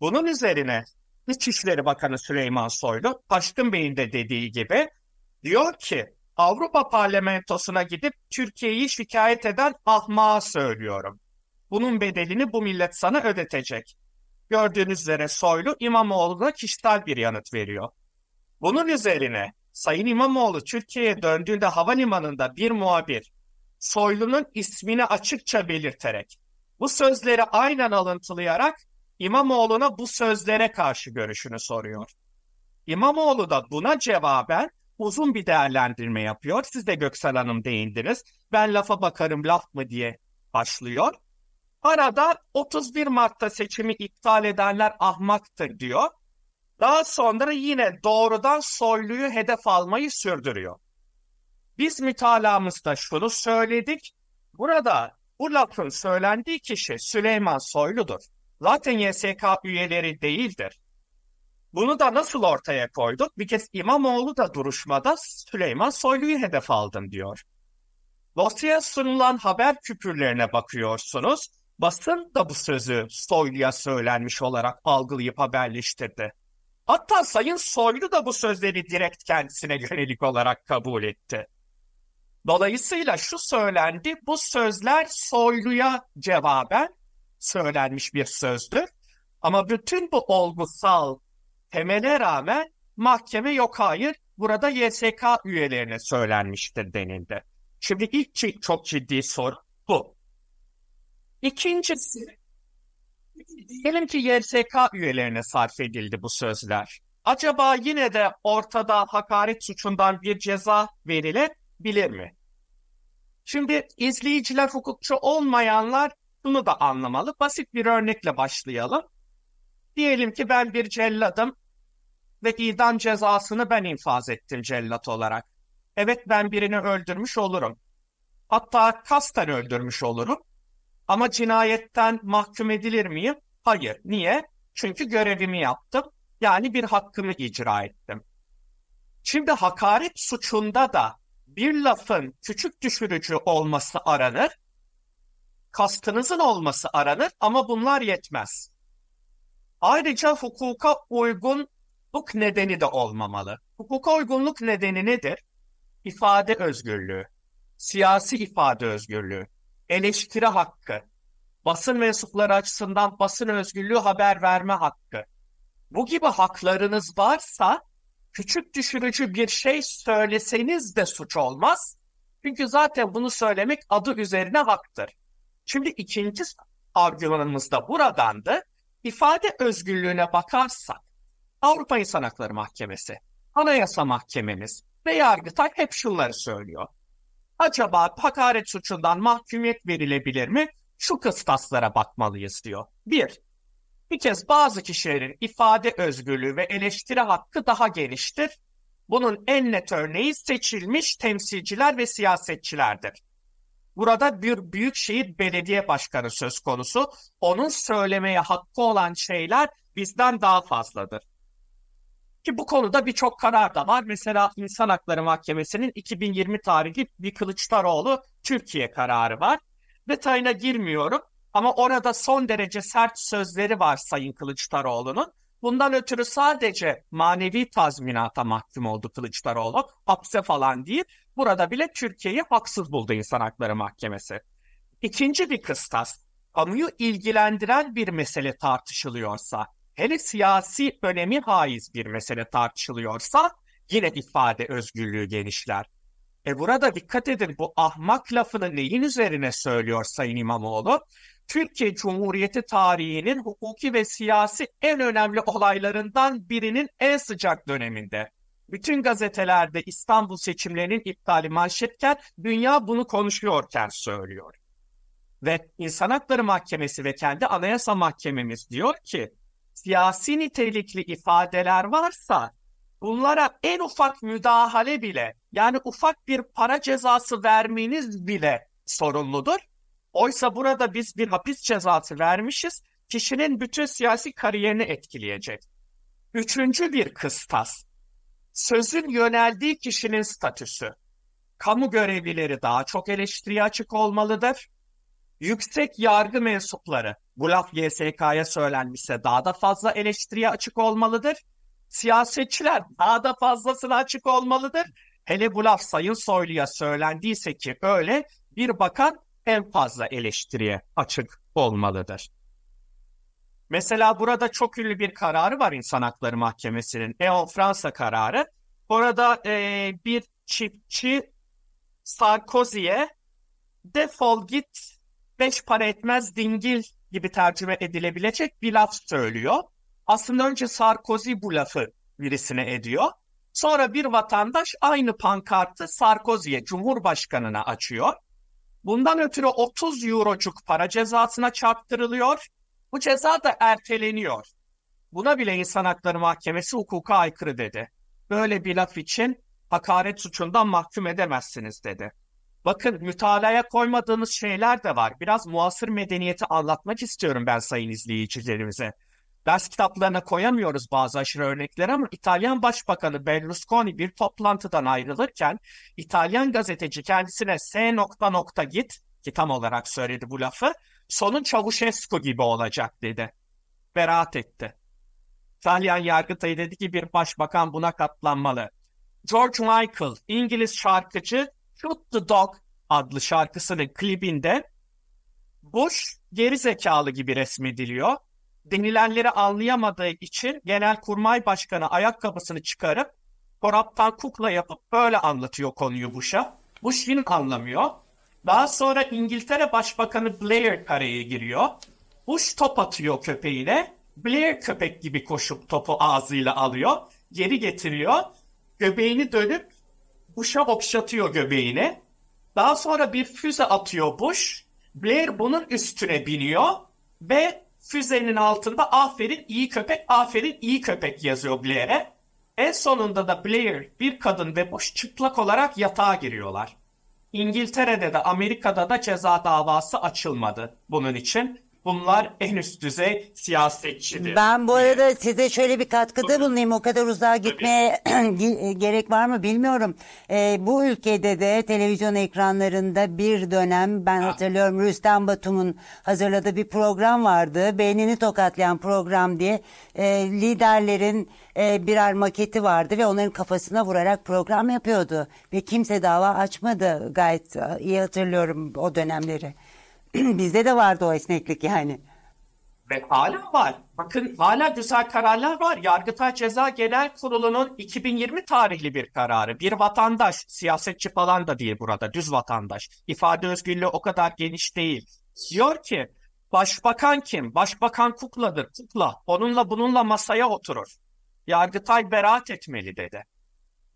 Bunun üzerine İçişleri Bakanı Süleyman Soylu, Taşkın Bey'in de dediği gibi diyor ki Avrupa Parlamentosu'na gidip Türkiye'yi şikayet eden ahmağa söylüyorum. Bunun bedelini bu millet sana ödetecek. Gördüğünüz üzere Soylu İmamoğlu'na kişisel bir yanıt veriyor. Bunun üzerine Sayın İmamoğlu Türkiye'ye döndüğünde havalimanında bir muhabir Soylu'nun ismini açıkça belirterek bu sözleri aynen alıntılayarak İmamoğlu'na bu sözlere karşı görüşünü soruyor. İmamoğlu da buna cevaben uzun bir değerlendirme yapıyor. Siz de Göksel Hanım değindiniz. Ben lafa bakarım laf mı diye başlıyor. Arada 31 Mart'ta seçimi iptal edenler ahmaktır diyor. Daha sonra yine doğrudan soyluyu hedef almayı sürdürüyor. Biz mütalamızda şunu söyledik. Burada bu lafın söylendiği kişi Süleyman Soylu'dur. Zaten YSK üyeleri değildir. Bunu da nasıl ortaya koyduk? Bir kez İmamoğlu da duruşmada Süleyman Soylu'yu hedef aldım diyor. Dosyaya sunulan haber küpürlerine bakıyorsunuz. Basın da bu sözü Soylu'ya söylenmiş olarak algılayıp haberleştirdi. Hatta Sayın Soylu da bu sözleri direkt kendisine yönelik olarak kabul etti. Dolayısıyla şu söylendi, bu sözler Soylu'ya cevaben söylenmiş bir sözdür. Ama bütün bu olgusal temele rağmen mahkeme yok hayır burada YSK üyelerine söylenmiştir denildi. Şimdi ilk çok ciddi soru bu. İkincisi diyelim ki YSK üyelerine sarf edildi bu sözler. Acaba yine de ortada hakaret suçundan bir ceza verilebilir mi? Şimdi izleyiciler hukukçu olmayanlar bunu da anlamalı. Basit bir örnekle başlayalım. Diyelim ki ben bir celladım ve idam cezasını ben infaz ettim cellat olarak. Evet ben birini öldürmüş olurum. Hatta kasten öldürmüş olurum. Ama cinayetten mahkum edilir miyim? Hayır. Niye? Çünkü görevimi yaptım. Yani bir hakkımı icra ettim. Şimdi hakaret suçunda da bir lafın küçük düşürücü olması aranır. Kastınızın olması aranır ama bunlar yetmez. Ayrıca hukuka uygunluk nedeni de olmamalı. Hukuka uygunluk nedeni nedir? İfade özgürlüğü, siyasi ifade özgürlüğü, eleştiri hakkı, basın mensupları açısından basın özgürlüğü haber verme hakkı. Bu gibi haklarınız varsa küçük düşürücü bir şey söyleseniz de suç olmaz. Çünkü zaten bunu söylemek adı üzerine haktır. Şimdi ikinci argümanımız da buradandı. İfade özgürlüğüne bakarsak Avrupa İnsan Hakları Mahkemesi, Anayasa Mahkememiz ve Yargıtay hep şunları söylüyor. Acaba hakaret suçundan mahkumiyet verilebilir mi? Şu kıstaslara bakmalıyız diyor. Bir, bir kez bazı kişilerin ifade özgürlüğü ve eleştiri hakkı daha geniştir. Bunun en net örneği seçilmiş temsilciler ve siyasetçilerdir. Burada bir büyükşehir belediye başkanı söz konusu. Onun söylemeye hakkı olan şeyler bizden daha fazladır. Ki bu konuda birçok karar da var. Mesela İnsan Hakları Mahkemesi'nin 2020 tarihli bir Kılıçdaroğlu Türkiye kararı var. Detayına girmiyorum ama orada son derece sert sözleri var Sayın Kılıçdaroğlu'nun. Bundan ötürü sadece manevi tazminata mahkum oldu Kılıçdaroğlu. Hapse falan değil. Burada bile Türkiye'yi haksız buldu İnsan Hakları Mahkemesi. İkinci bir kıstas. Kamuyu ilgilendiren bir mesele tartışılıyorsa, hele siyasi önemi haiz bir mesele tartışılıyorsa yine ifade özgürlüğü genişler. E burada dikkat edin bu ahmak lafını neyin üzerine söylüyor Sayın İmamoğlu? Türkiye Cumhuriyeti tarihinin hukuki ve siyasi en önemli olaylarından birinin en sıcak döneminde. Bütün gazetelerde İstanbul seçimlerinin iptali manşetken dünya bunu konuşuyorken söylüyor. Ve İnsan Hakları Mahkemesi ve kendi Anayasa Mahkememiz diyor ki siyasi nitelikli ifadeler varsa bunlara en ufak müdahale bile yani ufak bir para cezası vermeniz bile sorumludur. Oysa burada biz bir hapis cezası vermişiz, kişinin bütün siyasi kariyerini etkileyecek. Üçüncü bir kıstas, sözün yöneldiği kişinin statüsü. Kamu görevlileri daha çok eleştiriye açık olmalıdır. Yüksek yargı mensupları, bu laf YSK'ya söylenmişse daha da fazla eleştiriye açık olmalıdır. Siyasetçiler daha da fazlasına açık olmalıdır. Hele bu laf Sayın Soylu'ya söylendiyse ki öyle bir bakan en fazla eleştiriye açık olmalıdır. Mesela burada çok ünlü bir kararı var İnsan Hakları Mahkemesi'nin. EON Fransa kararı. Orada e, bir çiftçi Sarkozy'ye defol git beş para etmez dingil gibi tercüme edilebilecek bir laf söylüyor. Aslında önce Sarkozy bu lafı birisine ediyor. Sonra bir vatandaş aynı pankartı Sarkozy'ye, Cumhurbaşkanı'na açıyor. Bundan ötürü 30 eurocuk para cezasına çarptırılıyor. Bu ceza da erteleniyor. Buna bile İnsan Hakları Mahkemesi hukuka aykırı dedi. Böyle bir laf için hakaret suçundan mahkum edemezsiniz dedi. Bakın mütalaya koymadığımız şeyler de var. Biraz muasır medeniyeti anlatmak istiyorum ben sayın izleyicilerimize. Ders kitaplarına koyamıyoruz bazı aşırı örnekleri ama İtalyan Başbakanı Berlusconi bir toplantıdan ayrılırken İtalyan gazeteci kendisine S nokta nokta git ki tam olarak söyledi bu lafı sonun Çavuşescu gibi olacak dedi. Beraat etti. İtalyan Yargıtayı dedi ki bir başbakan buna katlanmalı. George Michael, İngiliz şarkıcı Shoot the Dog adlı şarkısının klibinde Bush geri zekalı gibi resmediliyor. Denilenleri anlayamadığı için Genelkurmay Başkanı ayakkabısını çıkarıp koraptan kukla yapıp böyle anlatıyor konuyu Bush'a. Bush yine anlamıyor. Daha sonra İngiltere Başbakanı Blair kareye giriyor. Bush top atıyor köpeğine. Blair köpek gibi koşup topu ağzıyla alıyor. Geri getiriyor. Göbeğini dönüp Bush'a okşatıyor göbeğini. Daha sonra bir füze atıyor Bush. Blair bunun üstüne biniyor ve füzenin altında aferin iyi köpek, aferin iyi köpek yazıyor Blair'e. En sonunda da Blair, bir kadın ve Bush çıplak olarak yatağa giriyorlar. İngiltere'de de Amerika'da da ceza davası açılmadı bunun için. Bunlar en üst düzey siyasetçidir. Ben bu arada size şöyle bir katkıda bulunayım. O kadar uzağa gitmeye [CLEARS THROAT] ge- gerek var mı bilmiyorum. Ee, bu ülkede de televizyon ekranlarında bir dönem ben hatırlıyorum Rüstem Batum'un hazırladığı bir program vardı. Beynini tokatlayan program diye e, liderlerin e, birer maketi vardı ve onların kafasına vurarak program yapıyordu. Ve kimse dava açmadı. Gayet e, iyi hatırlıyorum o dönemleri. [CLEARS THROAT] Bizde de vardı o esneklik yani. Ve hala var. Bakın hala güzel kararlar var. Yargıtay Ceza Genel Kurulu'nun 2020 tarihli bir kararı. Bir vatandaş, siyasetçi falan da değil burada, düz vatandaş. İfade özgürlüğü o kadar geniş değil. Diyor ki, başbakan kim? Başbakan kukladır, kukla. Onunla bununla masaya oturur. Yargıtay beraat etmeli dedi.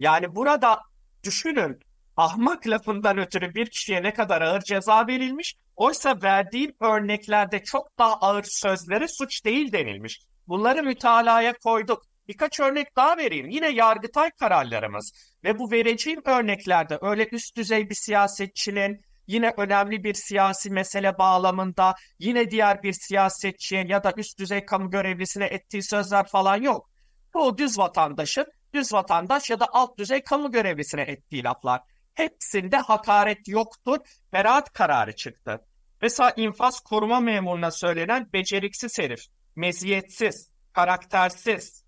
Yani burada düşünün, ahmak lafından ötürü bir kişiye ne kadar ağır ceza verilmiş, oysa verdiğim örneklerde çok daha ağır sözlere suç değil denilmiş. Bunları mütalaya koyduk. Birkaç örnek daha vereyim. Yine Yargıtay kararlarımız ve bu vereceğim örneklerde öyle üst düzey bir siyasetçinin yine önemli bir siyasi mesele bağlamında yine diğer bir siyasetçiye ya da üst düzey kamu görevlisine ettiği sözler falan yok. Bu düz vatandaşın düz vatandaş ya da alt düzey kamu görevlisine ettiği laflar. Hepsinde hakaret yoktur. Beraat kararı çıktı. Mesela infaz koruma memuruna söylenen beceriksiz herif, meziyetsiz, karaktersiz.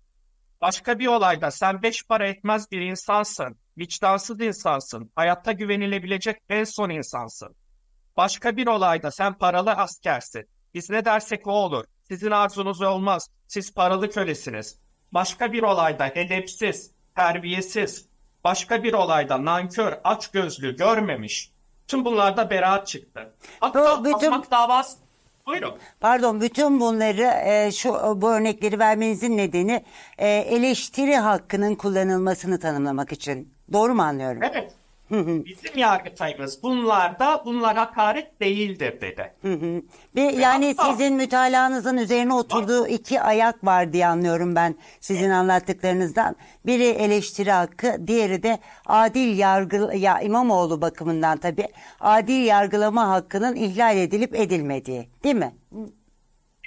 Başka bir olayda sen beş para etmez bir insansın, vicdansız insansın, hayatta güvenilebilecek en son insansın. Başka bir olayda sen paralı askersin. Biz ne dersek o olur. Sizin arzunuz olmaz. Siz paralı kölesiniz. Başka bir olayda edepsiz, terbiyesiz. Başka bir olayda nankör, açgözlü, görmemiş. Tüm bunlarda beraat çıktı. Hatta Bu bütün- ahmak davası... Buyurun. Pardon bütün bunları e, şu bu örnekleri vermenizin nedeni e, eleştiri hakkının kullanılmasını tanımlamak için. Doğru mu anlıyorum? Evet. Bizim yargıtayımız bunlarda bunlar hakaret değildir dedi. Bir, yani hatta- sizin mütalaanızın üzerine oturduğu iki ayak var diye anlıyorum ben sizin anlattıklarınızdan. Biri eleştiri hakkı, diğeri de adil yargı ya İmamoğlu bakımından tabii adil yargılama hakkının ihlal edilip edilmediği, değil mi?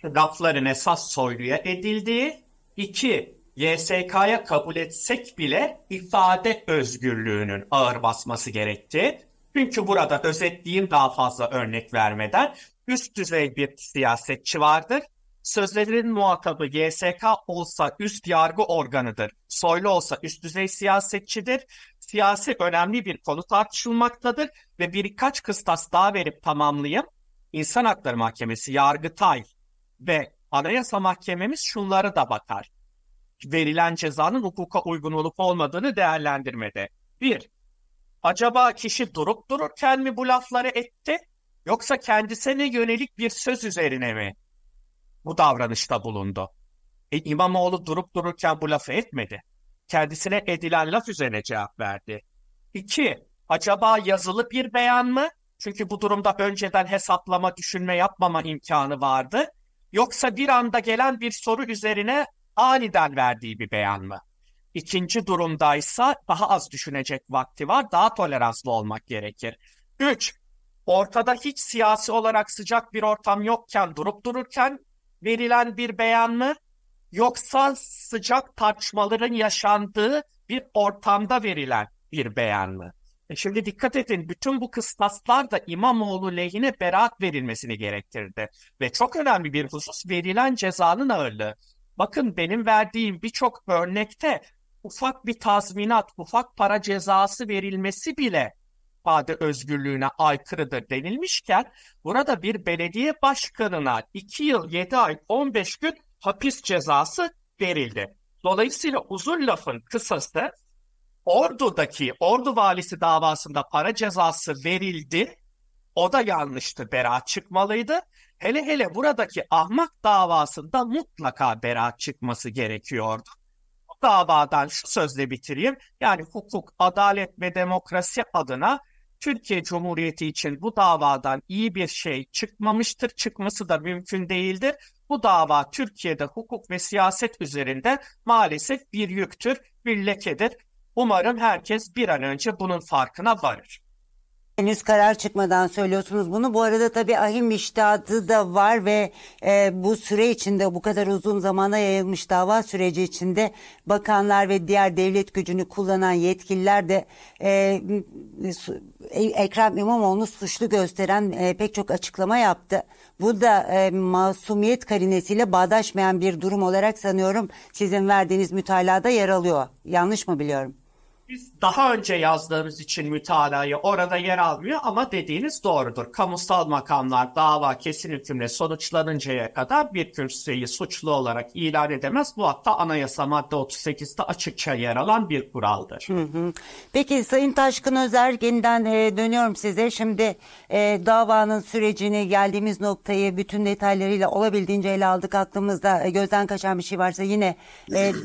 lafların esas soyluya edildiği, iki, YSK'ya kabul etsek bile ifade özgürlüğünün ağır basması gerektiği. Çünkü burada özetleyeyim daha fazla örnek vermeden üst düzey bir siyasetçi vardır. Sözlerinin muhatabı YSK olsa üst yargı organıdır. Soylu olsa üst düzey siyasetçidir. Siyasi önemli bir konu tartışılmaktadır ve birkaç kıstas daha verip tamamlayayım. İnsan Hakları Mahkemesi, Yargıtay ve Anayasa Mahkememiz şunları da bakar. Verilen cezanın hukuka uygun olup olmadığını değerlendirmede. Bir, acaba kişi durup dururken mi bu lafları etti? Yoksa kendisine yönelik bir söz üzerine mi bu davranışta bulundu? E, İmamoğlu durup dururken bu lafı etmedi. Kendisine edilen laf üzerine cevap verdi. İki, acaba yazılı bir beyan mı? Çünkü bu durumda önceden hesaplama, düşünme yapmama imkanı vardı. Yoksa bir anda gelen bir soru üzerine aniden verdiği bir beyan mı? İkinci durumdaysa daha az düşünecek vakti var, daha toleranslı olmak gerekir. Üç, ortada hiç siyasi olarak sıcak bir ortam yokken durup dururken verilen bir beyan mı? Yoksa sıcak tartışmaların yaşandığı bir ortamda verilen bir beyan mı? E şimdi dikkat edin bütün bu kıstaslar da İmamoğlu lehine beraat verilmesini gerektirdi. Ve çok önemli bir husus verilen cezanın ağırlığı. Bakın benim verdiğim birçok örnekte ufak bir tazminat, ufak para cezası verilmesi bile ifade özgürlüğüne aykırıdır denilmişken burada bir belediye başkanına 2 yıl 7 ay 15 gün hapis cezası verildi. Dolayısıyla uzun lafın kısası Ordu'daki Ordu valisi davasında para cezası verildi. O da yanlıştı, beraat çıkmalıydı. Hele hele buradaki ahmak davasında mutlaka beraat çıkması gerekiyordu. O davadan şu sözle bitireyim. Yani hukuk, adalet ve demokrasi adına Türkiye Cumhuriyeti için bu davadan iyi bir şey çıkmamıştır. Çıkması da mümkün değildir. Bu dava Türkiye'de hukuk ve siyaset üzerinde maalesef bir yüktür, bir lekedir. Umarım herkes bir an önce bunun farkına varır. Henüz karar çıkmadan söylüyorsunuz bunu. Bu arada tabii ahim iştahatı da var ve e, bu süre içinde bu kadar uzun zamana yayılmış dava süreci içinde bakanlar ve diğer devlet gücünü kullanan yetkililer de e, Ekrem İmamoğlu'nu suçlu gösteren e, pek çok açıklama yaptı. Bu da e, masumiyet karinesiyle bağdaşmayan bir durum olarak sanıyorum sizin verdiğiniz mütalada yer alıyor. Yanlış mı biliyorum? Biz daha önce yazdığımız için mütalayı orada yer almıyor ama dediğiniz doğrudur. Kamusal makamlar dava kesin hükümle sonuçlanıncaya kadar bir kimseyi suçlu olarak ilan edemez. Bu hatta anayasa madde 38'de açıkça yer alan bir kuraldır. Peki Sayın Taşkın Özer yeniden e, dönüyorum size. Şimdi e, davanın sürecini geldiğimiz noktayı bütün detaylarıyla olabildiğince ele aldık. Aklımızda e, gözden kaçan bir şey varsa yine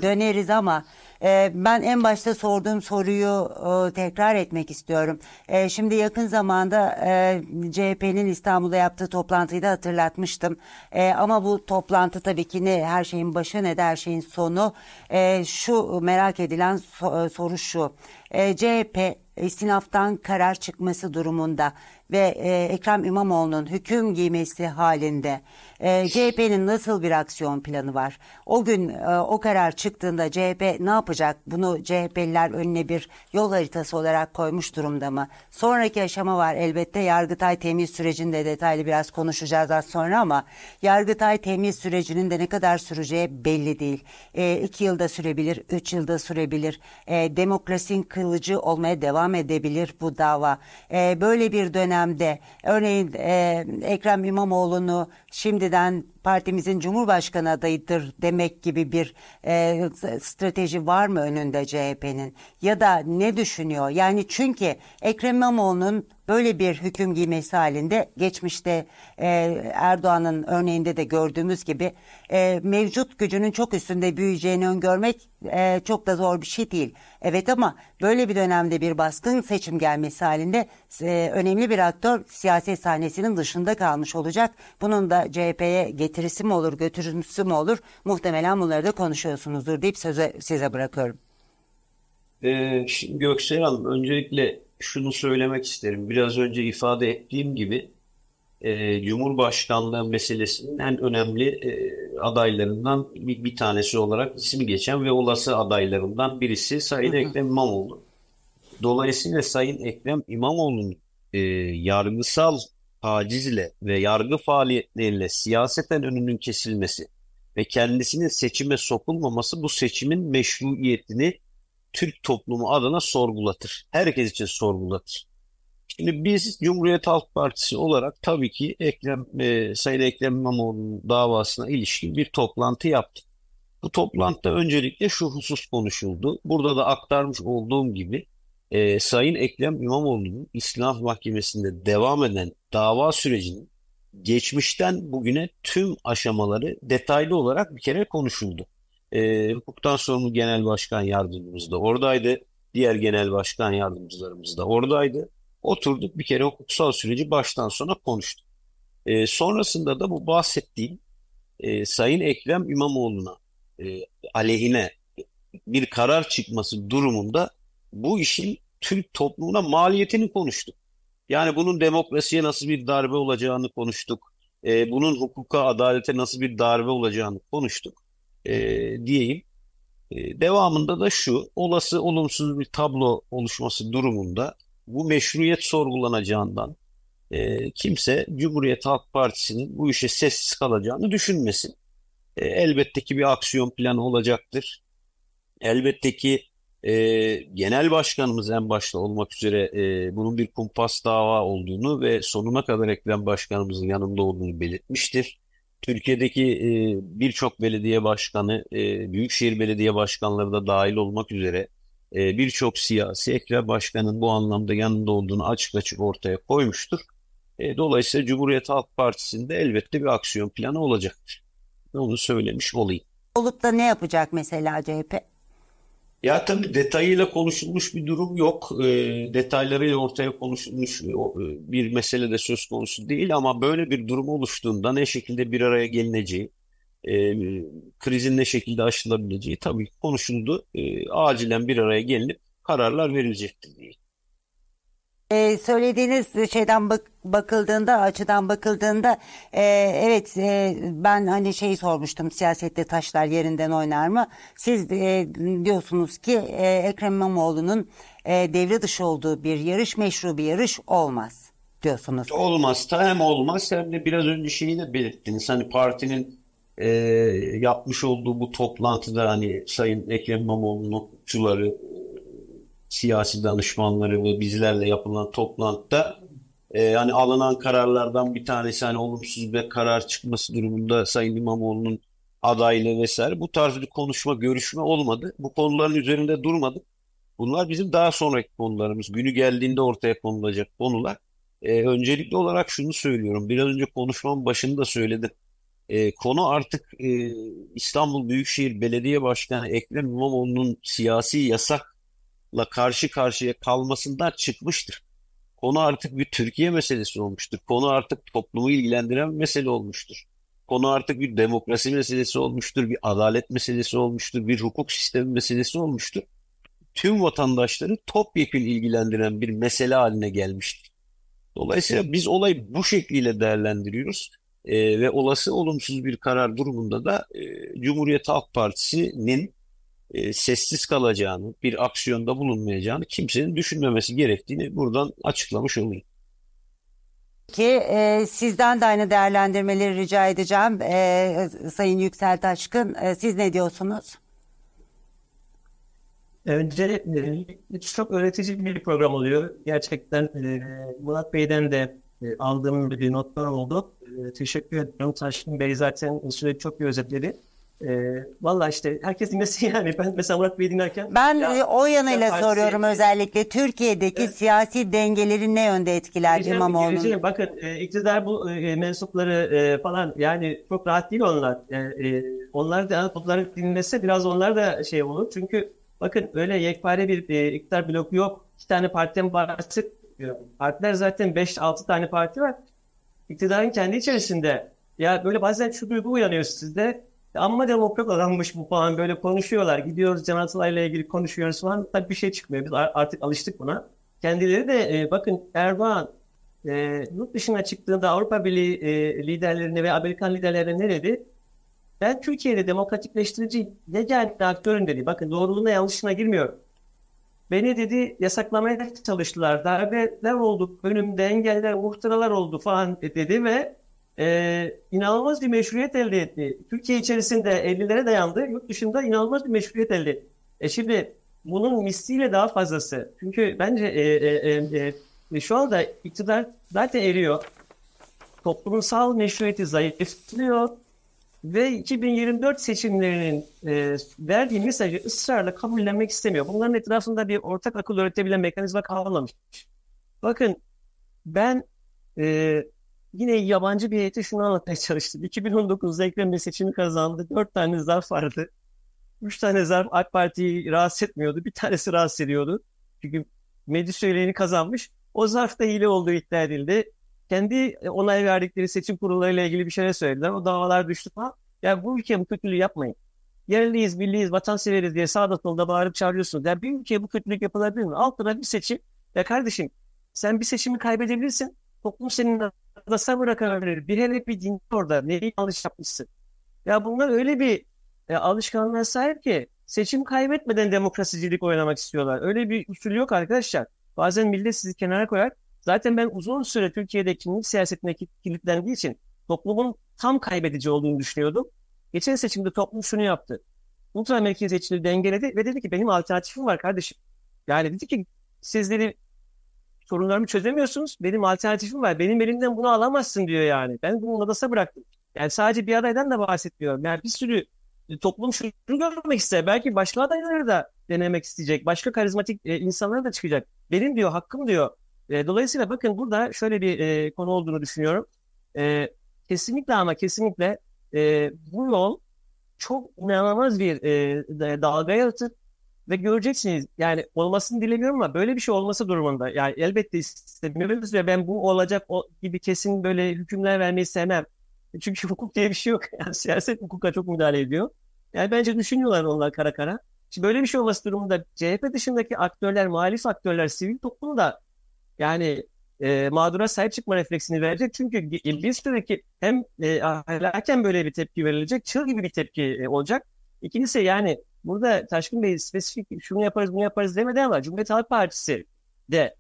döneriz ama... E, ben en başta sorduğum soruyu e, tekrar etmek istiyorum. E, şimdi yakın zamanda e, CHP'nin İstanbul'da yaptığı toplantıyı da hatırlatmıştım. E, ama bu toplantı tabii ki ne her şeyin başı ne de her şeyin sonu. E, şu merak edilen so e, soru şu. E, CHP istinaftan karar çıkması durumunda ve e, Ekrem İmamoğlu'nun hüküm giymesi halinde e, CHP'nin nasıl bir aksiyon planı var? O gün e, o karar çıktığında CHP ne yapacak? Bunu CHP'liler önüne bir yol haritası olarak koymuş durumda mı? Sonraki aşama var elbette Yargıtay temiz sürecinde detaylı biraz konuşacağız az sonra ama Yargıtay temiz sürecinin de ne kadar süreceği belli değil. E, iki yılda sürebilir, üç yılda sürebilir. E, demokrasinin kılıcı olmaya devam edebilir bu dava. E, böyle bir dönemde örneğin e, Ekrem İmamoğlu'nu şimdiden partimizin cumhurbaşkanı adayıdır demek gibi bir e, strateji var mı önünde CHP'nin ya da ne düşünüyor? Yani çünkü Ekrem İmamoğlu'nun böyle bir hüküm giymesi halinde geçmişte e, Erdoğan'ın örneğinde de gördüğümüz gibi e, mevcut gücünün çok üstünde büyüyeceğini öngörmek e, çok da zor bir şey değil. Evet ama böyle bir dönemde bir baskın seçim gelmesi halinde e, önemli bir aktör siyaset sahnesinin dışında kalmış olacak. Bunun da CHP'ye getirisi mi olur, götürüsü mü olur? Muhtemelen bunları da konuşuyorsunuzdur deyip söze, size bırakıyorum. Ee, şimdi Göksel Hanım öncelikle şunu söylemek isterim. Biraz önce ifade ettiğim gibi e, Cumhurbaşkanlığı meselesinin en önemli e, adaylarından bir, bir tanesi olarak ismi geçen ve olası adaylarından birisi Sayın Ekrem İmamoğlu. Dolayısıyla Sayın Ekrem İmamoğlu'nun e, yargısal tacizle ve yargı faaliyetleriyle siyaseten önünün kesilmesi ve kendisinin seçime sokulmaması bu seçimin meşruiyetini Türk toplumu adına sorgulatır. Herkes için sorgulatır. Şimdi biz Cumhuriyet Halk Partisi olarak tabii ki Ekrem, e, Sayın Ekrem İmamoğlu'nun davasına ilişkin bir toplantı yaptık. Bu toplantıda öncelikle şu husus konuşuldu. Burada da aktarmış olduğum gibi e, Sayın Ekrem İmamoğlu'nun İslam Mahkemesi'nde devam eden dava sürecinin geçmişten bugüne tüm aşamaları detaylı olarak bir kere konuşuldu. E, hukuktan sorumlu genel başkan yardımcımız da oradaydı. Diğer genel başkan yardımcılarımız da oradaydı. Oturduk bir kere hukuksal süreci baştan sona konuştuk. E, sonrasında da bu bahsettiğim e, Sayın Ekrem İmamoğlu'na e, aleyhine bir karar çıkması durumunda bu işin Türk toplumuna maliyetini konuştuk. Yani bunun demokrasiye nasıl bir darbe olacağını konuştuk. E, bunun hukuka, adalete nasıl bir darbe olacağını konuştuk e, diyeyim. E, devamında da şu, olası olumsuz bir tablo oluşması durumunda bu meşruiyet sorgulanacağından e, kimse Cumhuriyet Halk Partisi'nin bu işe sessiz kalacağını düşünmesin. E, elbette ki bir aksiyon planı olacaktır. Elbette ki e, genel başkanımız en başta olmak üzere e, bunun bir kumpas dava olduğunu ve sonuna kadar Ekrem Başkanımızın yanında olduğunu belirtmiştir. Türkiye'deki e, birçok belediye başkanı, e, büyükşehir belediye başkanları da dahil olmak üzere e, birçok siyasi Ekrem Başkan'ın bu anlamda yanında olduğunu açık açık ortaya koymuştur. E, dolayısıyla Cumhuriyet Halk Partisi'nde elbette bir aksiyon planı olacaktır. Onu söylemiş olayım. Olup da ne yapacak mesela CHP? Ya tabii detayıyla konuşulmuş bir durum yok. E, detaylarıyla ortaya konuşulmuş e, bir mesele de söz konusu değil ama böyle bir durum oluştuğunda ne şekilde bir araya gelineceği, e, krizin ne şekilde aşılabileceği tabii konuşuldu. E, acilen bir araya gelinip kararlar verilecektir diye. Ee, söylediğiniz şeyden bak bakıldığında, açıdan bakıldığında e, evet e, ben hani şeyi sormuştum siyasette taşlar yerinden oynar mı? Siz e, diyorsunuz ki e, Ekrem İmamoğlu'nun e, devre dışı olduğu bir yarış meşru bir yarış olmaz diyorsunuz. Olmaz da hem olmaz hem de biraz önce şeyi de belirttiniz. Hani partinin e, yapmış olduğu bu toplantıda hani Sayın Ekrem İmamoğlu'nun hukukçuları siyasi danışmanları ve bizlerle yapılan toplantıda e, yani alınan kararlardan bir tanesi hani olumsuz bir karar çıkması durumunda Sayın İmamoğlu'nun adaylığı vesaire bu tarz bir konuşma, görüşme olmadı. Bu konuların üzerinde durmadık. Bunlar bizim daha sonraki konularımız. Günü geldiğinde ortaya konulacak konular. E, öncelikli olarak şunu söylüyorum. Biraz önce konuşmamın başında söyledim. E, konu artık e, İstanbul Büyükşehir Belediye Başkanı Ekrem İmamoğlu'nun siyasi yasak karşı karşıya kalmasından çıkmıştır. Konu artık bir Türkiye meselesi olmuştur. Konu artık toplumu ilgilendiren bir mesele olmuştur. Konu artık bir demokrasi meselesi olmuştur, bir adalet meselesi olmuştur, bir hukuk sistemi meselesi olmuştur. Tüm vatandaşları topyekun ilgilendiren bir mesele haline gelmiştir. Dolayısıyla biz olayı bu şekliyle değerlendiriyoruz ee, ve olası olumsuz bir karar durumunda da e, Cumhuriyet Halk Partisi'nin e, sessiz kalacağını, bir aksiyonda bulunmayacağını kimsenin düşünmemesi gerektiğini buradan açıklamış olayım. Ki e, sizden de aynı değerlendirmeleri rica edeceğim. E, Sayın Yüksel Taşkın, e, siz ne diyorsunuz? Önce e, çok öğretici bir program oluyor. Gerçekten e, Murat Bey'den de e, aldığım bir notlar oldu. E, teşekkür ederim. Taşkın Bey zaten süreci çok iyi özetledi. E, Valla işte herkes dinlesin [LAUGHS] yani. Ben mesela Murat Bey'i dinlerken... Ben ya, o yanıyla partisi, soruyorum özellikle. Türkiye'deki evet. siyasi dengeleri ne yönde etkiler gireceğim, İmamoğlu'nun? Gireceğim. Bakın e, iktidar bu e, mensupları e, falan yani çok rahat değil onlar. E, e, onlar da onları dinlese biraz onlar da şey olur. Çünkü bakın öyle yekpare bir e, iktidar bloku yok. İki tane partiden bahsediyor. Partiler zaten 5-6 tane parti var. İktidarın kendi içerisinde ya böyle bazen şu duygu uyanıyor sizde ama demokrat adammış bu falan böyle konuşuyorlar. Gidiyoruz Can Atalay'la ilgili konuşuyoruz falan. Tabii bir şey çıkmıyor. Biz artık alıştık buna. Kendileri de e, bakın Erdoğan e, yurt dışına çıktığında Avrupa Birliği e, liderlerine ve Amerikan liderlerine ne dedi? Ben Türkiye'de demokratikleştirici yegane aktörüm dedi. Bakın doğruluğuna yanlışına girmiyorum. Beni dedi yasaklamaya çalıştılar. Darbeler oldu, önümde engeller, muhtıralar oldu falan dedi ve e, inanılmaz bir meşruiyet elde etti. Türkiye içerisinde 50'lere dayandı. Yurt dışında inanılmaz bir meşruiyet elde etti. E şimdi bunun misliyle daha fazlası. Çünkü bence e, e, e, e, şu anda iktidar zaten eriyor. Toplumsal meşruiyeti zayıflıyor. Ve 2024 seçimlerinin e, verdiği mesajı ısrarla kabullenmek istemiyor. Bunların etrafında bir ortak akıl öğretebilen mekanizma kalmamış. Bakın ben e, yine yabancı bir heyete şunu anlatmaya çalıştım. 2019'da Ekrem seçimi kazandı. Dört tane zarf vardı. Üç tane zarf AK Parti'yi rahatsız etmiyordu. Bir tanesi rahatsız ediyordu. Çünkü meclis üyeliğini kazanmış. O zarfta hile olduğu iddia edildi. Kendi onay verdikleri seçim kurullarıyla ilgili bir şeyler söylediler. O davalar düştü falan. Yani bu ülkeye bu kötülüğü yapmayın. Yerliyiz, milliyiz, vatansever'iz diye sağda solda bağırıp çağırıyorsunuz. Yani bir ülkeye bu kötülük yapılabilir mi? Altına bir seçim. Ya kardeşim Sen bir seçimi kaybedebilirsin. Toplum senin adasa bırakabilir. Bir hele bir din orada. Neyi yanlış yapmışsın? Ya bunlar öyle bir e, alışkanlığa sahip ki seçim kaybetmeden demokrasicilik oynamak istiyorlar. Öyle bir usul yok arkadaşlar. Bazen millet sizi kenara koyar. Zaten ben uzun süre Türkiye'de kimlik siyasetine kilitlendiği için toplumun tam kaybedici olduğunu düşünüyordum. Geçen seçimde toplum şunu yaptı. Ultra merkeziyetçiliği dengeledi ve dedi ki benim alternatifim var kardeşim. Yani dedi ki siz dedi sorunlarımı çözemiyorsunuz. Benim alternatifim var. Benim elimden bunu alamazsın diyor yani. Ben bunu adasa bıraktım. Yani sadece bir adaydan da bahsetmiyorum. Yani bir sürü e, toplum şunu görmek ister. Belki başka adayları da denemek isteyecek. Başka karizmatik e, insanlar da çıkacak. Benim diyor hakkım diyor. E, dolayısıyla bakın burada şöyle bir e, konu olduğunu düşünüyorum. E, kesinlikle ama kesinlikle e, bu yol çok inanılmaz bir e, dalga yaratır ve göreceksiniz yani olmasını dilemiyorum ama böyle bir şey olması durumunda yani elbette istemiyoruz ve ben bu olacak o gibi kesin böyle hükümler vermeyi sevmem. Çünkü [LAUGHS] hukuk diye bir şey yok. Yani siyaset hukuka çok müdahale ediyor. Yani bence düşünüyorlar onlar kara kara. Şimdi böyle bir şey olması durumunda CHP dışındaki aktörler, muhalif aktörler, sivil toplum da yani e, mağdura sahip çıkma refleksini verecek. Çünkü bir süreçte hem e, ahlaken böyle bir tepki verilecek, çığ gibi bir tepki e, olacak. İkincisi yani burada Taşkın Bey spesifik şunu yaparız bunu yaparız demedi ama Cumhuriyet Halk Partisi de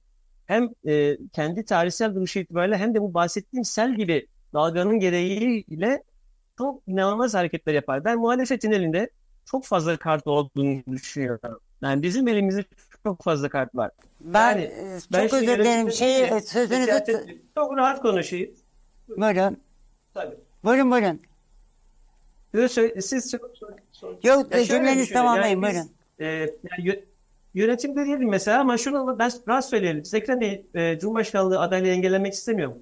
hem e, kendi tarihsel duruşu itibariyle hem de bu bahsettiğim sel gibi dalganın gereğiyle çok inanılmaz hareketler yapar. Ben muhalefetin elinde çok fazla kart olduğunu düşünüyorum. Yani bizim elimizde çok fazla kart var. Ben yani, e, çok ben özür dilerim. Şey, e, sözünüzü... Çok rahat konuşayım. Buyurun. Tabii. Buyurun buyurun. Siz çok Yok ya cümleniz tamamlayın yani buyurun. E, yani yönetimde değilim mesela ama şunu ben rahat söyleyelim. Ekrem Bey e, Cumhurbaşkanlığı adaylığı engellemek istemiyorum.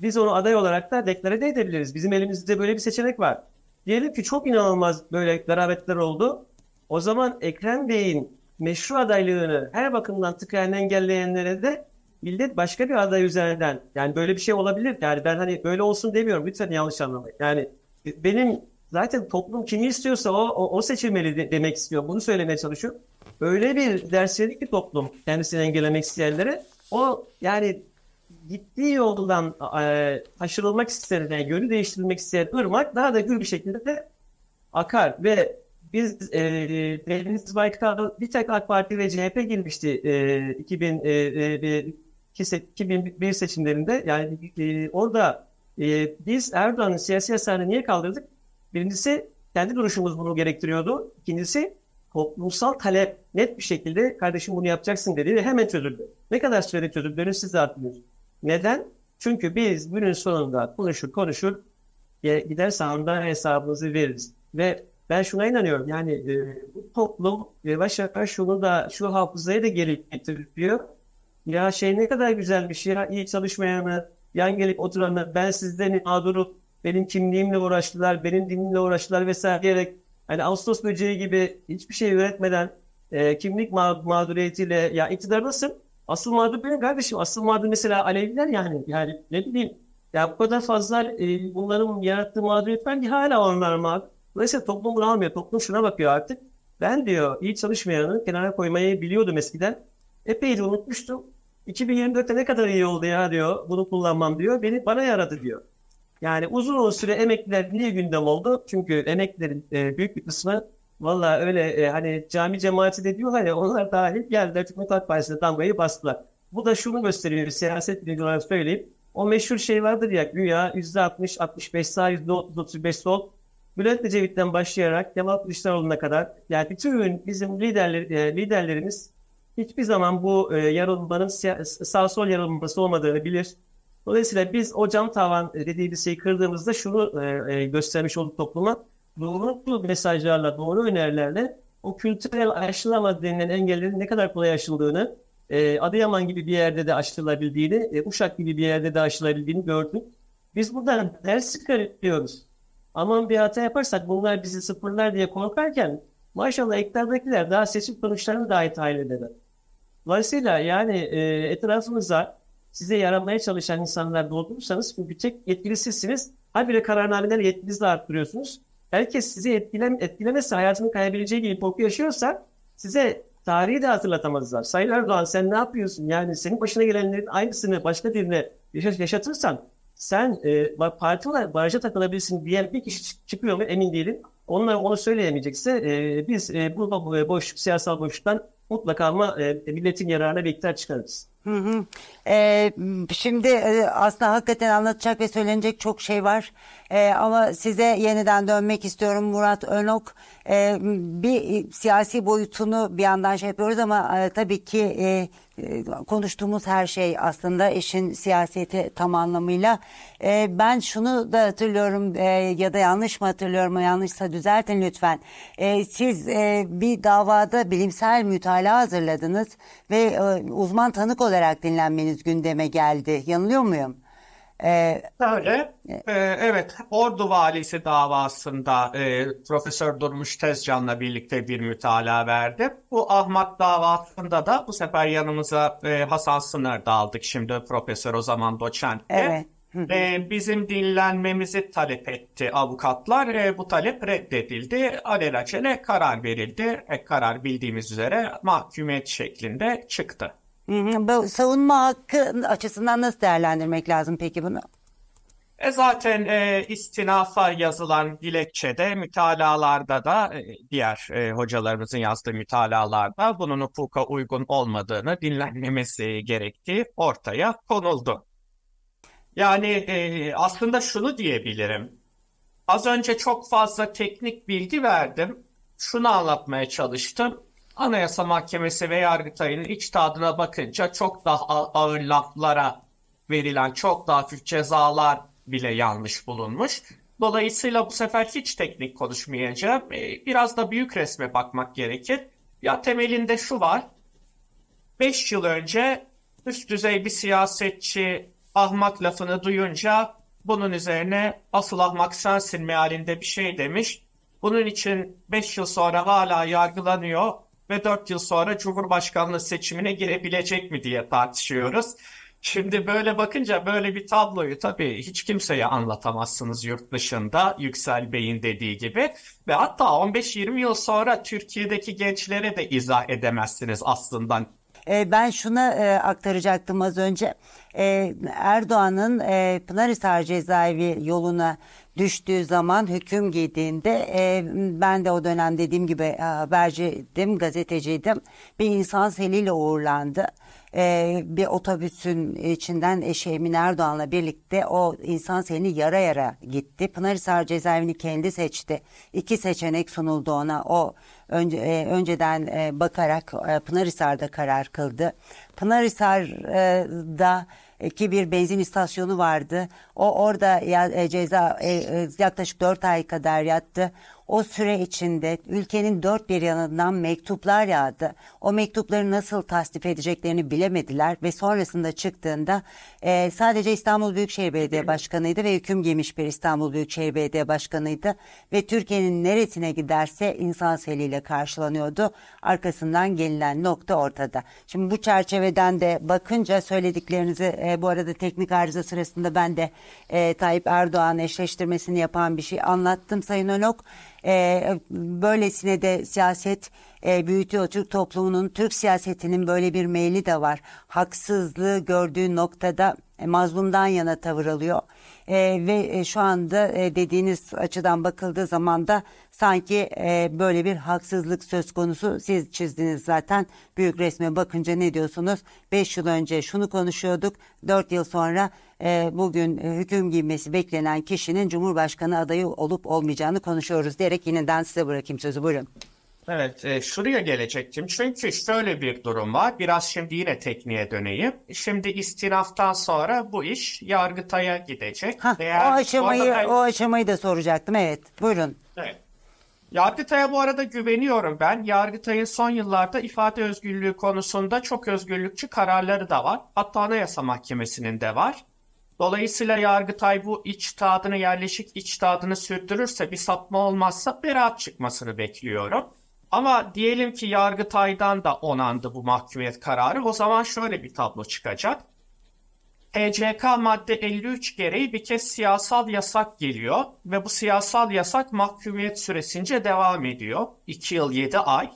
Biz onu aday olarak da deklare de edebiliriz. Bizim elimizde böyle bir seçenek var. Diyelim ki çok inanılmaz böyle garabetler oldu. O zaman Ekrem Bey'in meşru adaylığını her bakımdan tıkayan engelleyenlere de millet başka bir aday üzerinden yani böyle bir şey olabilir. Yani ben hani böyle olsun demiyorum. Lütfen yanlış anlamayın. Yani benim zaten toplum kimi istiyorsa o, o, o seçilmeli de, demek istiyor. Bunu söylemeye çalışıyorum. Öyle bir ders verdik ki toplum kendisini engellemek isteyenlere. O yani gittiği yoldan e, taşırılmak isteyen, yani yönü değiştirilmek isteyen ırmak daha da gür bir şekilde de akar ve biz e, Deniz Baykal bir tek AK Parti ve CHP girmişti e, 2000, e, 2001 e, seçimlerinde. Yani e, orada e, biz Erdoğan'ın siyasi yasağını niye kaldırdık? Birincisi kendi duruşumuz bunu gerektiriyordu. İkincisi toplumsal talep net bir şekilde kardeşim bunu yapacaksın dedi ve hemen çözüldü. Ne kadar sürede çözüldüğünü siz de hatırlıyorsunuz. Neden? Çünkü biz günün sonunda konuşur konuşur gider sahanda hesabımızı veririz. Ve ben şuna inanıyorum yani e, bu toplum yavaş yavaş şunu da şu hafızayı da geri getiriyor. Ya şey ne kadar güzelmiş ya iyi çalışmayanı, yan gelip oturanı, ben sizden mağduru, benim kimliğimle uğraştılar, benim dinimle uğraştılar vesaire diyerek hani Ağustos böceği gibi hiçbir şey üretmeden e, kimlik ma mağduriyetiyle ya iktidardasın. Asıl mağdur benim kardeşim. Asıl mağdur mesela Aleviler yani. Yani ne bileyim ya bu kadar fazla e, bunların yarattığı mağduriyet ki hala onlar mağdur. Dolayısıyla toplum bunu almıyor. Toplum şuna bakıyor artık. Ben diyor iyi çalışmayanı kenara koymayı biliyordum eskiden. Epey de unutmuştum. 2024'te ne kadar iyi oldu ya diyor. Bunu kullanmam diyor. Beni bana yaradı diyor. Yani uzun süre emekliler niye gündem oldu? Çünkü emeklilerin e, büyük bir kısmı valla öyle e, hani cami cemaati de diyorlar ya onlar dahil geldiler Cumhuriyet Halk Partisi'ne damgayı bastılar. Bu da şunu gösteriyor siyaset bilimci olarak söyleyeyim. O meşhur şey vardır ya güya %60-65 sağ %30-35 sol Bülent Ecevit'ten başlayarak Kemal Kılıçdaroğlu'na kadar yani bütün bizim liderler, e, liderlerimiz hiçbir zaman bu e, yarılmanın sağ sol yarılması olmadığını bilir. Dolayısıyla biz o cam tavan dediğimiz şeyi kırdığımızda şunu e, e, göstermiş olduk topluma. Doğru mesajlarla, doğru önerilerle o kültürel aşılama denilen engellerin ne kadar kolay aşıldığını, e, Adıyaman gibi bir yerde de aşılabildiğini, e, Uşak gibi bir yerde de aşılabildiğini gördük. Biz buradan ders çıkarıyoruz aman bir hata yaparsak bunlar bizi sıfırlar diye korkarken maşallah iktidardakiler daha seçim sonuçlarını dahi tayin eder. Dolayısıyla yani e, etrafımıza size yaramaya çalışan insanlar doldurursanız çünkü tek yetkili sizsiniz. Habire kararnameler yetkinizi de arttırıyorsunuz. Herkes sizi etkilem etkilemezse hayatını kaybedeceği gibi korku yaşıyorsa size tarihi de hatırlatamazlar. Sayın Erdoğan sen ne yapıyorsun? Yani senin başına gelenlerin aynısını başka birine yaşa- yaşatırsan sen e, parti olarak baraja takılabilirsin diyen bir kişi çıkıyor mu emin değilim. Onlar onu söyleyemeyecekse e, biz e, bu, boşluk, siyasal boşluktan mutlaka ama e, milletin yararına bir çıkarırız. Hı hı. Ee, şimdi e, aslında hakikaten anlatacak ve söylenecek çok şey var. Ee, ama size yeniden dönmek istiyorum Murat Önok. Ee, bir siyasi boyutunu bir yandan şey yapıyoruz ama e, tabii ki e, e, konuştuğumuz her şey aslında işin siyaseti tam anlamıyla. E, ben şunu da hatırlıyorum e, ya da yanlış mı hatırlıyorum yanlışsa düzeltin lütfen. E, siz e, bir davada bilimsel mütalaa hazırladınız ve e, uzman tanık olarak dinlenmeniz gündeme geldi. Yanılıyor muyum? Ee, Öyle. Ee, evet. Ordu valisi davasında e, Profesör Durmuş Tezcan'la birlikte bir mütalaa verdi. Bu Ahmet davasında da bu sefer yanımıza e, Hasan Sınır da aldık. Şimdi profesör o zaman doçentti. Evet. E, bizim dinlenmemizi talep etti avukatlar. E, bu talep reddedildi. Alelacele karar verildi. E, karar bildiğimiz üzere mahkumiyet şeklinde çıktı. Savunma hakkı açısından nasıl değerlendirmek lazım peki bunu? E zaten e, istinafa yazılan dilekçede, mütalalarda da e, diğer e, hocalarımızın yazdığı mütalalarda bunun hukuka uygun olmadığını, dinlenmemesi gerektiği ortaya konuldu. Yani e, aslında şunu diyebilirim. Az önce çok fazla teknik bilgi verdim. Şunu anlatmaya çalıştım. Anayasa Mahkemesi ve Yargıtay'ın iç tadına bakınca çok daha ağır laflara verilen çok daha hafif cezalar bile yanlış bulunmuş. Dolayısıyla bu sefer hiç teknik konuşmayacağım. Biraz da büyük resme bakmak gerekir. Ya temelinde şu var. 5 yıl önce üst düzey bir siyasetçi ahmak lafını duyunca bunun üzerine asıl ahmak sensin mealinde bir şey demiş. Bunun için 5 yıl sonra hala yargılanıyor ve 4 yıl sonra Cumhurbaşkanlığı seçimine girebilecek mi diye tartışıyoruz. Şimdi böyle bakınca böyle bir tabloyu tabii hiç kimseye anlatamazsınız yurt dışında Yüksel Bey'in dediği gibi. Ve hatta 15-20 yıl sonra Türkiye'deki gençlere de izah edemezsiniz aslında. E, ben şuna e, aktaracaktım az önce. E, Erdoğan'ın e, Pınarhisar cezaevi yoluna düştüğü zaman hüküm giydiğinde e, ben de o dönem dediğim gibi e, haberciydim, gazeteciydim. Bir insan seliyle uğurlandı. E, bir otobüsün içinden eşi Emin Erdoğan'la birlikte o insan selini yara yara gitti. Pınarhisar cezaevini kendi seçti. İki seçenek sunuldu ona. O önce, e, önceden e, bakarak e, Pınarhisar'da karar kıldı. Pınarhisar'da ki bir benzin istasyonu vardı. O orada ya, e, ceza e, e, yaklaşık 4 ay kadar yattı. O süre içinde ülkenin dört bir yanından mektuplar yağdı. O mektupları nasıl tasdif edeceklerini bilemediler ve sonrasında çıktığında e, sadece İstanbul Büyükşehir Belediye Başkanı'ydı ve hüküm giymiş bir İstanbul Büyükşehir Belediye Başkanı'ydı ve Türkiye'nin neresine giderse insan seliyle karşılanıyordu. Arkasından gelinen nokta ortada. Şimdi bu çerçeveden de bakınca söylediklerinizi e, bu arada teknik arıza sırasında ben de e, Tayyip Erdoğan eşleştirmesini yapan bir şey anlattım Sayın Önok. E, böylesine de siyaset e, büyütüyor. Türk toplumunun, Türk siyasetinin böyle bir meyli de var. Haksızlığı gördüğü noktada e, mazlumdan yana tavır alıyor. E, ve e, şu anda e, dediğiniz açıdan bakıldığı zaman da sanki e, böyle bir haksızlık söz konusu. Siz çizdiniz zaten büyük resme bakınca ne diyorsunuz? 5 yıl önce şunu konuşuyorduk. 4 yıl sonra e, bugün e, hüküm giymesi beklenen kişinin Cumhurbaşkanı adayı olup olmayacağını konuşuyoruz diyerek yeniden size bırakayım sözü. Buyurun. Evet, e, şuraya gelecektim. Çünkü şöyle bir durum var. Biraz şimdi yine tekniğe döneyim. Şimdi istinaftan sonra bu iş Yargıtay'a gidecek. Hah, Eğer- o aşamayı Orada- o aşamayı da soracaktım. Evet. Buyurun. Evet. Yargıtay'a bu arada güveniyorum ben. Yargıtay'ın son yıllarda ifade özgürlüğü konusunda çok özgürlükçü kararları da var. Hatta Anayasa Mahkemesi'nin de var. Dolayısıyla Yargıtay bu içtihadını, yerleşik içtihadını sürdürürse, bir sapma olmazsa beraat çıkmasını bekliyorum. Ama diyelim ki Yargıtay'dan da onandı bu mahkumiyet kararı. O zaman şöyle bir tablo çıkacak. TCK madde 53 gereği bir kez siyasal yasak geliyor ve bu siyasal yasak mahkumiyet süresince devam ediyor. 2 yıl 7 ay.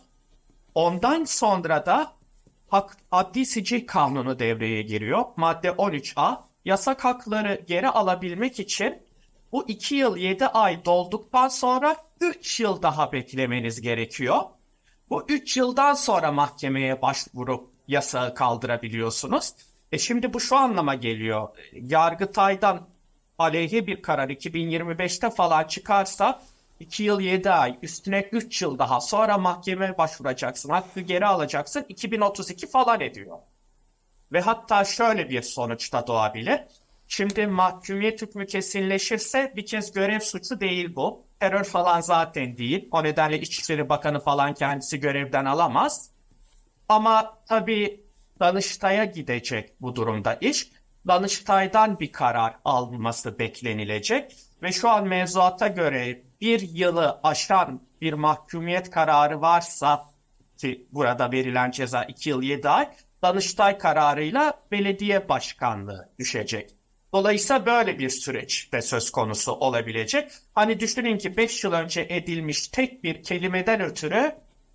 Ondan sonra da Hak, Adli Sicil Kanunu devreye giriyor. Madde 13A. Yasak hakları geri alabilmek için bu 2 yıl 7 ay dolduktan sonra 3 yıl daha beklemeniz gerekiyor. Bu 3 yıldan sonra mahkemeye başvurup yasağı kaldırabiliyorsunuz. E şimdi bu şu anlama geliyor. Yargıtay'dan aleyhe bir karar 2025'te falan çıkarsa 2 yıl 7 ay üstüne 3 yıl daha sonra mahkemeye başvuracaksın. Hakkı geri alacaksın 2032 falan ediyor. Ve hatta şöyle bir sonuçta doğabilir. Şimdi mahkumiyet hükmü kesinleşirse bir kez görev suçu değil bu. Terör falan zaten değil. O nedenle İçişleri Bakanı falan kendisi görevden alamaz. Ama tabii Danıştay'a gidecek bu durumda iş. Danıştay'dan bir karar alınması beklenilecek. Ve şu an mevzuata göre bir yılı aşan bir mahkumiyet kararı varsa ki burada verilen ceza 2 yıl 7 ay Danıştay kararıyla belediye başkanlığı düşecek. Dolayısıyla böyle bir süreç de söz konusu olabilecek. Hani düşünün ki 5 yıl önce edilmiş tek bir kelimeden ötürü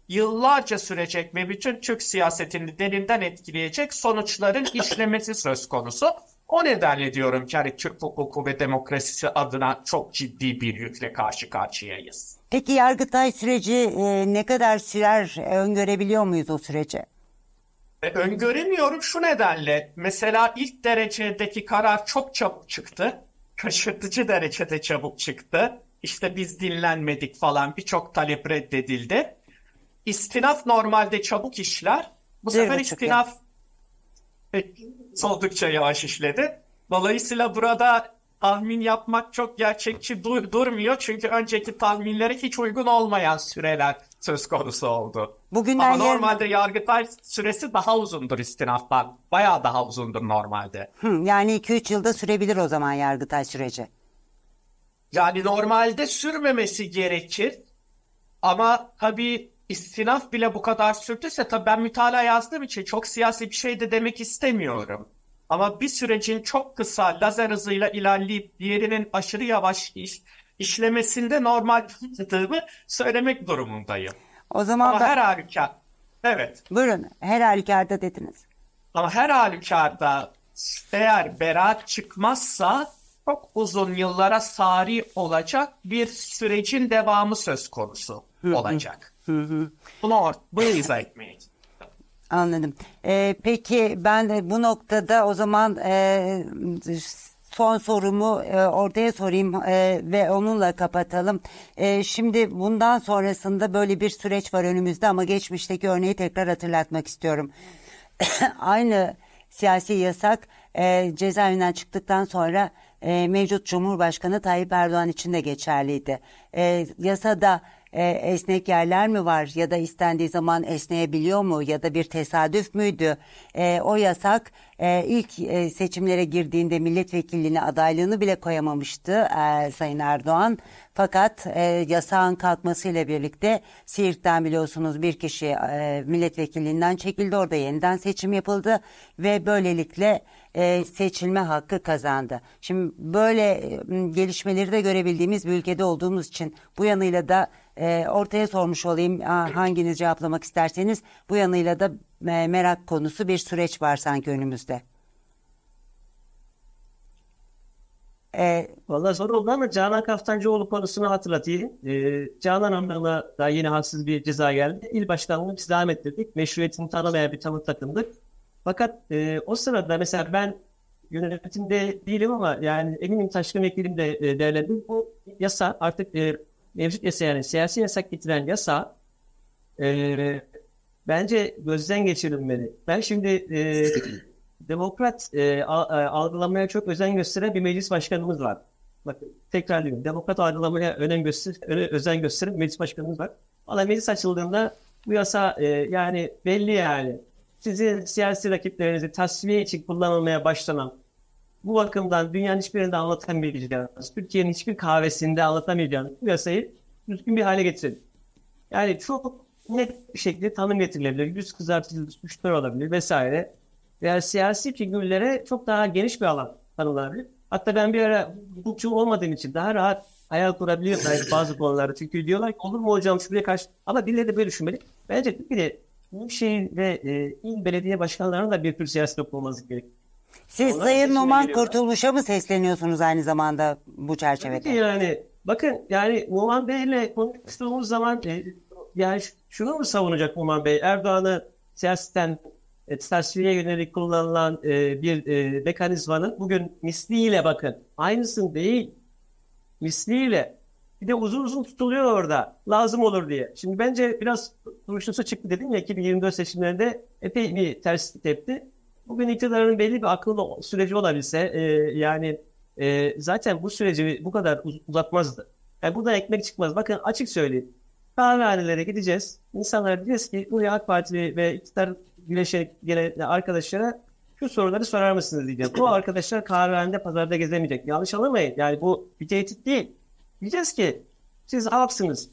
yıllarca sürecek ve bütün Türk siyasetini derinden etkileyecek sonuçların işlemesi söz konusu. O nedenle diyorum ki hani Türk hukuku ve demokrasisi adına çok ciddi bir yükle karşı karşıyayız. Peki Yargıtay süreci e, ne kadar sürer e, öngörebiliyor muyuz o süreci? E, öngöremiyorum şu nedenle. Mesela ilk derecedeki karar çok çabuk çıktı. Şaşırtıcı derecede çabuk çıktı. İşte biz dinlenmedik falan birçok talep reddedildi. İstinaf normalde çabuk işler. Bu Bir sefer istinaf e, oldukça yavaş işledi. Dolayısıyla burada tahmin yapmak çok gerçekçi dur- durmuyor. Çünkü önceki tahminlere hiç uygun olmayan süreler söz konusu oldu. Bugünden Ama normalde Yargıtay süresi daha uzundur istinaftan. Bayağı daha uzundur normalde. Hı, yani 2-3 yılda sürebilir o zaman Yargıtay süreci. Yani normalde sürmemesi gerekir. Ama tabii istinaf bile bu kadar sürdüyse tabii ben mütalaa yazdığım için çok siyasi bir şey de demek istemiyorum. Ama bir sürecin çok kısa lazer hızıyla ilerleyip diğerinin aşırı yavaş iş, işlemesinde normal tuttuğumu söylemek durumundayım. O zaman Ama ben- her halükarda evet. buyurun her halükarda dediniz. Ama her halükarda eğer beraat çıkmazsa çok uzun yıllara sari olacak bir sürecin devamı söz konusu olacak. Bunu, bunu izah etmeye Anladım. Ee, peki ben bu noktada o zaman e, son sorumu e, ortaya sorayım e, ve onunla kapatalım. E, şimdi bundan sonrasında böyle bir süreç var önümüzde ama geçmişteki örneği tekrar hatırlatmak istiyorum. [COUGHS] Aynı siyasi yasak e, cezaevinden çıktıktan sonra e, mevcut Cumhurbaşkanı Tayyip Erdoğan için de geçerliydi. E, yasada e, esnek yerler mi var ya da istendiği zaman esneyebiliyor mu ya da bir tesadüf müydü? E, o yasak e, ilk e, seçimlere girdiğinde milletvekilliğine adaylığını bile koyamamıştı e, Sayın Erdoğan. Fakat e, yasağın kalkmasıyla birlikte Siirt'ten biliyorsunuz bir kişi e, milletvekilliğinden çekildi. Orada yeniden seçim yapıldı ve böylelikle e, seçilme hakkı kazandı. Şimdi böyle e, gelişmeleri de görebildiğimiz bir ülkede olduğumuz için bu yanıyla da e, ortaya sormuş olayım ha, hanginiz cevaplamak isterseniz bu yanıyla da e, merak konusu bir süreç var sanki önümüzde. E, Vallahi zor oldu ama Canan Kaftancıoğlu konusunu hatırlatayım. Ee, Canan Hanım'la da yine haksız bir ceza geldi. İl başkanlığını biz devam ettirdik. Meşruiyetini tanımayan bir tavır takındık. Fakat e, o sırada mesela ben yönetimde değilim ama yani eminim taşkın vekilim de e, değerlendim. Bu yasa artık e, mevcut yasa yani siyasi yasak getiren yasa e, bence gözden geçirilmeli. Ben şimdi e, demokrat e, a- algılamaya çok özen gösteren bir meclis başkanımız var. Bakın tekrarlıyorum. Demokrat algılamaya önem göster, özen gösteren meclis başkanımız var. Valla meclis açıldığında bu yasa e, yani belli yani. Sizin siyasi rakiplerinizi tasfiye için kullanılmaya başlanan bu bakımdan dünyanın hiçbirinde anlatamayacağınız, Türkiye'nin hiçbir kahvesinde anlatamayacağınız bu yasayı düzgün bir hale getirin. Yani çok net bir şekilde tanım getirilebilir. Yüz kızartıcı suçlar olabilir vesaire. Veya siyasi figürlere çok daha geniş bir alan tanımlanabilir. Hatta ben bir ara hukukçu olmadığım için daha rahat hayal kurabiliyorum belki bazı konularda. Çünkü diyorlar ki olur mu hocam şuraya karşı ama birileri de böyle düşünmeli. Bence Türkiye'de Büyükşehir ve e, il belediye başkanlarının da bir tür siyasi olması gerekiyor. Siz Onlar Sayın Numan giriyorlar. Kurtulmuş'a mı sesleniyorsunuz aynı zamanda bu Tabii çerçevede? ki yani bakın yani Numan Bey'le konuştuğumuz zaman e, yani şunu mu savunacak Numan Bey? Erdoğan'ı siyasetten e, tasfiye yönelik kullanılan e, bir e, mekanizmanın bugün misliyle bakın. Aynısını değil. Misliyle. Bir de uzun uzun tutuluyor orada. Lazım olur diye. Şimdi bence biraz duruşusu çıktı dedim ya 2024 seçimlerinde epey bir ters tepti. Bugün iktidarın belli bir akıllı süreci olabilse e, yani e, zaten bu süreci bu kadar uz- uzatmazdı. Yani burada ekmek çıkmaz. Bakın açık söyleyeyim. Kahvehanelere gideceğiz. İnsanlara diyeceğiz ki buraya AK Parti ve iktidar güreşe gelen arkadaşlara şu soruları sorar mısınız diyeceğim. Bu arkadaşlar kahvehanede pazarda gezemeyecek. Yanlış anlamayın. Yani bu bir tehdit değil. Diyeceğiz ki siz halksınız.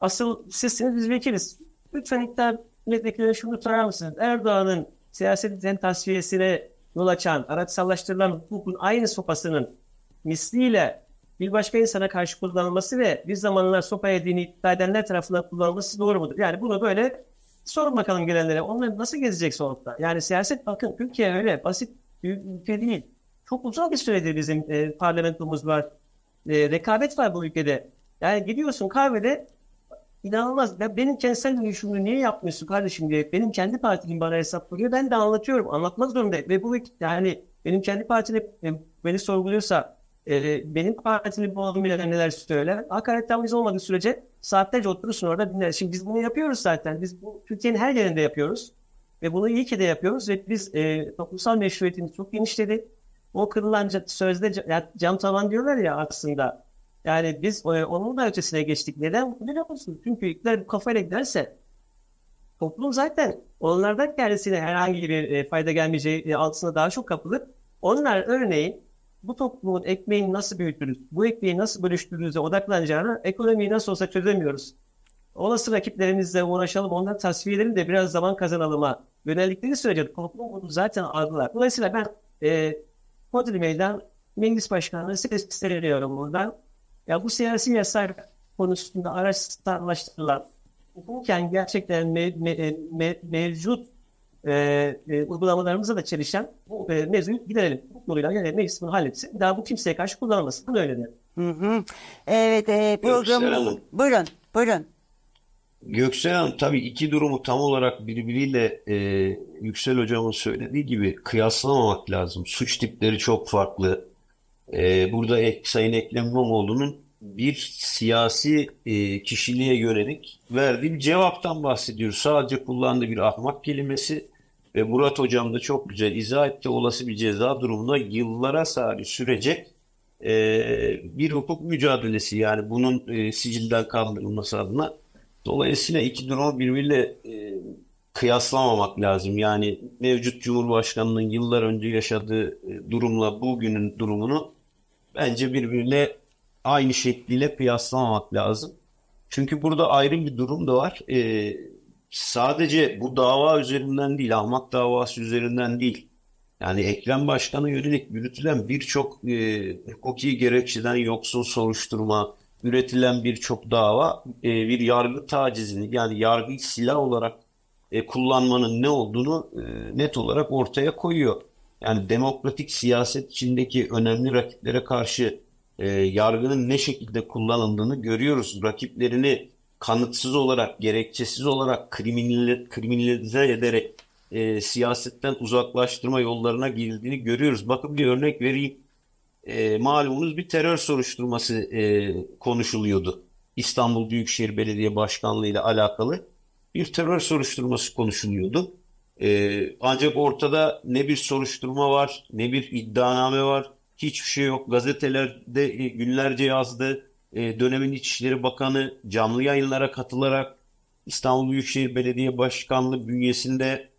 Asıl sizsiniz biz vekiliz. Lütfen iktidar milletvekilleri şunu sorar mısınız? Erdoğan'ın siyasetin tasfiyesine yol açan, araçsallaştırılan hukukun aynı sopasının misliyle bir başka insana karşı kullanılması ve bir zamanlar sopa yediğini iddia edenler tarafından kullanılması doğru mudur? Yani bunu böyle sorun bakalım gelenlere. Onlar nasıl gezecek sonuçta? Yani siyaset bakın Türkiye öyle basit bir ülke değil. Çok uzun bir süredir bizim e, parlamentomuz var. E, rekabet var bu ülkede. Yani gidiyorsun kahvede inanılmaz. Ya benim kentsel dönüşümünü niye yapmıyorsun kardeşim diye benim kendi partim bana hesap soruyor. Ben de anlatıyorum. Anlatmak zorundayım. Ve bu yani benim kendi partim e, beni sorguluyorsa e, benim partimin bu adımıyla neler söyler. Hakaretten biz olmadığı sürece saatlerce oturursun orada dinler. Şimdi biz bunu yapıyoruz zaten. Biz bu Türkiye'nin her yerinde yapıyoruz. Ve bunu iyi ki de yapıyoruz. Ve biz e, toplumsal meşruiyetimiz çok genişledi. O kırılan sözde cam tavan diyorlar ya aslında. Yani biz e, onun da ötesine geçtik. Neden? Biliyor musun? Çünkü iktidar bu kafayla giderse toplum zaten onlardan kendisine herhangi bir e, fayda gelmeyeceği e, altına daha çok kapılır. Onlar örneğin bu toplumun ekmeğini nasıl büyütürüz, bu ekmeği nasıl bölüştürürüze odaklanacağını ekonomiyi nasıl olsa çözemiyoruz. Olası rakiplerimizle uğraşalım, onları tasfiye edelim de biraz zaman kazanalıma yöneldikleri sürece toplum bunu zaten algılar. Dolayısıyla ben e, Kodri Meydan Meclis Başkanı'na sesleniyorum buradan. Ya bu siyasi yasak konusunda araçsallaştırılan hukuken gerçekten me, me, me, mevcut e, e, uygulamalarımıza da çelişen bu e, mevzuyu giderelim. Bu yoluyla yani meclis bunu halletsin. Daha bu kimseye karşı kullanılmasın. Bunu öyle derim. Hı hı. Evet e, programımız... Buyurun, buyurun. Göksel Hanım tabii iki durumu tam olarak birbiriyle e, Yüksel Hocam'ın söylediği gibi kıyaslamamak lazım. Suç tipleri çok farklı. E, burada ek, Sayın Ekrem İmamoğlu'nun bir siyasi e, kişiliğe yönelik verdiği bir cevaptan bahsediyoruz. Sadece kullandığı bir ahmak kelimesi ve Murat Hocam da çok güzel izah etti. Olası bir ceza durumunda yıllara sari sürecek e, bir hukuk mücadelesi yani bunun e, sicilden kaldırılması adına. Dolayısıyla iki durumu birbiriyle e, kıyaslamamak lazım. Yani mevcut Cumhurbaşkanı'nın yıllar önce yaşadığı e, durumla bugünün durumunu bence birbiriyle aynı şekliyle kıyaslamamak lazım. Çünkü burada ayrı bir durum da var. E, sadece bu dava üzerinden değil, ahmak davası üzerinden değil. Yani Ekrem Başkan'a yönelik yürütülen birçok e, hukuki gerekçeden yoksun soruşturma, üretilen birçok dava e, bir yargı tacizini yani yargıyı silah olarak e, kullanmanın ne olduğunu e, net olarak ortaya koyuyor. Yani demokratik siyaset içindeki önemli rakiplere karşı e, yargının ne şekilde kullanıldığını görüyoruz. Rakiplerini kanıtsız olarak, gerekçesiz olarak kriminal, kriminalize ederek e, siyasetten uzaklaştırma yollarına girildiğini görüyoruz. Bakın bir örnek vereyim. E, malumunuz bir terör soruşturması e, konuşuluyordu. İstanbul Büyükşehir Belediye Başkanlığı ile alakalı bir terör soruşturması konuşuluyordu. E, ancak ortada ne bir soruşturma var, ne bir iddianame var, hiçbir şey yok. Gazetelerde e, günlerce yazdı. E, dönemin İçişleri Bakanı canlı yayınlara katılarak İstanbul Büyükşehir Belediye Başkanlığı bünyesinde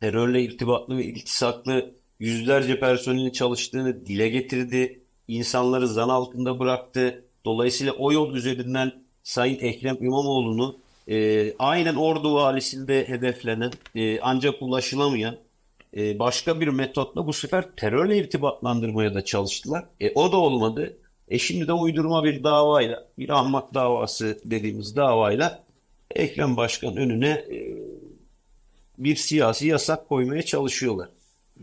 terörle irtibatlı ve iltisaklı yüzlerce personelin çalıştığını dile getirdi. İnsanları zan altında bıraktı. Dolayısıyla o yol üzerinden Sayın Ekrem İmamoğlu'nu e, aynen Ordu valisinde hedeflenen e, ancak ulaşılamayan e, başka bir metotla bu sefer terörle irtibatlandırmaya da çalıştılar. E, o da olmadı. E şimdi de uydurma bir davayla, bir ahmak davası dediğimiz davayla Ekrem Başkan önüne e, bir siyasi yasak koymaya çalışıyorlar.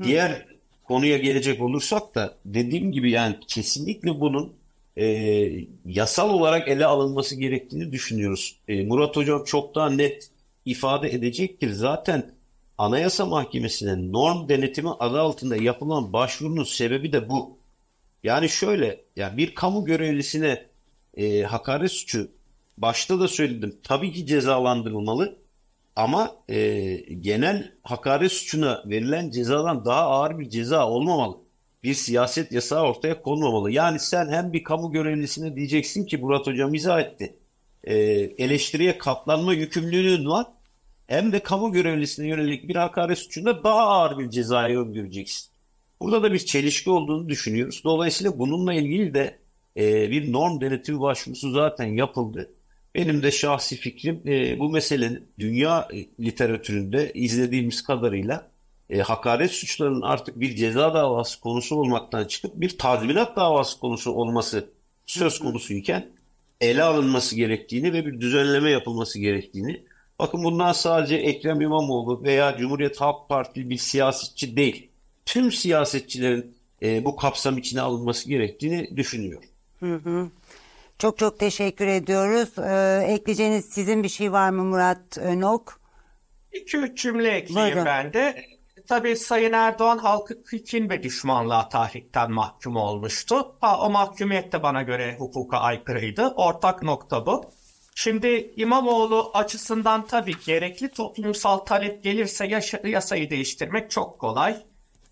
Diğer konuya gelecek olursak da dediğim gibi yani kesinlikle bunun e, yasal olarak ele alınması gerektiğini düşünüyoruz. E, Murat Hocam çok daha net ifade edecektir. Zaten Anayasa Mahkemesi'ne norm denetimi adı altında yapılan başvurunun sebebi de bu. Yani şöyle, yani bir kamu görevlisine e, hakaret suçu başta da söyledim. Tabii ki cezalandırılmalı ama e, genel hakaret suçuna verilen cezadan daha ağır bir ceza olmamalı. Bir siyaset yasağı ortaya konmamalı. Yani sen hem bir kamu görevlisine diyeceksin ki Murat Hocam izah etti. E, eleştiriye katlanma yükümlülüğün var. Hem de kamu görevlisine yönelik bir hakaret suçunda daha ağır bir cezayı öngöreceksin. Burada da bir çelişki olduğunu düşünüyoruz. Dolayısıyla bununla ilgili de e, bir norm denetimi başvurusu zaten yapıldı. Benim de şahsi fikrim e, bu meselenin dünya literatüründe izlediğimiz kadarıyla e, hakaret suçlarının artık bir ceza davası konusu olmaktan çıkıp bir tazminat davası konusu olması söz konusuyken ele alınması gerektiğini ve bir düzenleme yapılması gerektiğini. Bakın bundan sadece Ekrem İmamoğlu veya Cumhuriyet Halk Partili bir siyasetçi değil, tüm siyasetçilerin e, bu kapsam içine alınması gerektiğini düşünüyorum. Hı hı. Çok çok teşekkür ediyoruz. Ee, ekleyeceğiniz sizin bir şey var mı Murat Önok? İki üç cümle ekleyeyim Buyurun. ben de. Tabii Sayın Erdoğan halkı kin ve düşmanlığa tahrikten mahkum olmuştu. Ha, o mahkumiyet de bana göre hukuka aykırıydı. Ortak nokta bu. Şimdi İmamoğlu açısından tabii gerekli toplumsal talep gelirse yaşa- yasayı değiştirmek çok kolay.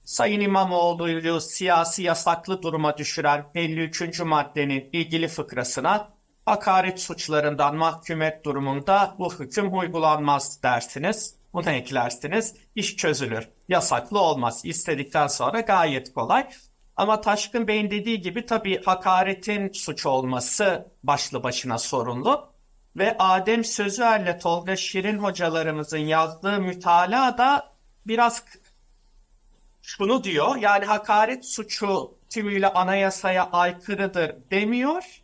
Sayın İmamoğlu'yu siyasi yasaklı duruma düşüren 53. maddenin ilgili fıkrasına hakaret suçlarından mahkumiyet durumunda bu hüküm uygulanmaz dersiniz. Bunu eklersiniz. iş çözülür. Yasaklı olmaz. İstedikten sonra gayet kolay. Ama Taşkın Bey'in dediği gibi tabii hakaretin suç olması başlı başına sorunlu. Ve Adem Sözüer'le Tolga Şirin hocalarımızın yazdığı mütalaa da biraz şunu diyor. Yani hakaret suçu tümüyle anayasaya aykırıdır demiyor.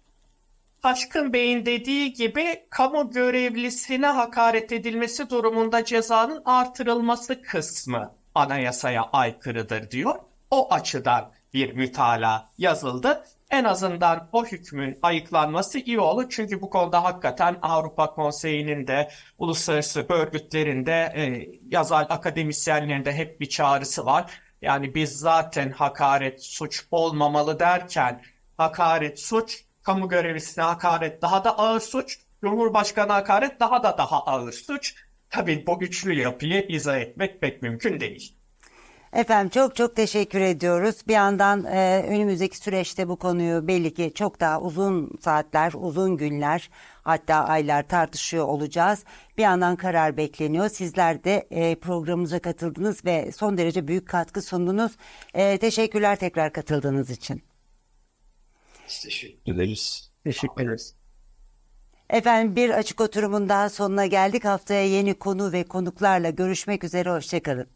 Taşkın Bey'in dediği gibi kamu görevlisine hakaret edilmesi durumunda cezanın artırılması kısmı anayasaya aykırıdır diyor. O açıdan bir mütalaa yazıldı. En azından o hükmün ayıklanması iyi olur. Çünkü bu konuda hakikaten Avrupa Konseyi'nin de uluslararası örgütlerin de e, yazar akademisyenlerin de hep bir çağrısı var. Yani biz zaten hakaret suç olmamalı derken hakaret suç, kamu görevlisine hakaret daha da ağır suç, Cumhurbaşkanı hakaret daha da daha ağır suç. Tabii bu üçlü yapıyı izah etmek pek mümkün değil. Efendim çok çok teşekkür ediyoruz. Bir yandan e, önümüzdeki süreçte bu konuyu belli ki çok daha uzun saatler, uzun günler hatta aylar tartışıyor olacağız. Bir yandan karar bekleniyor. Sizler de e, programımıza katıldınız ve son derece büyük katkı sundunuz. E, teşekkürler tekrar katıldığınız için. Teşekkür ederiz. Teşekkür ederiz. Efendim bir açık oturumun daha sonuna geldik. Haftaya yeni konu ve konuklarla görüşmek üzere. Hoşçakalın.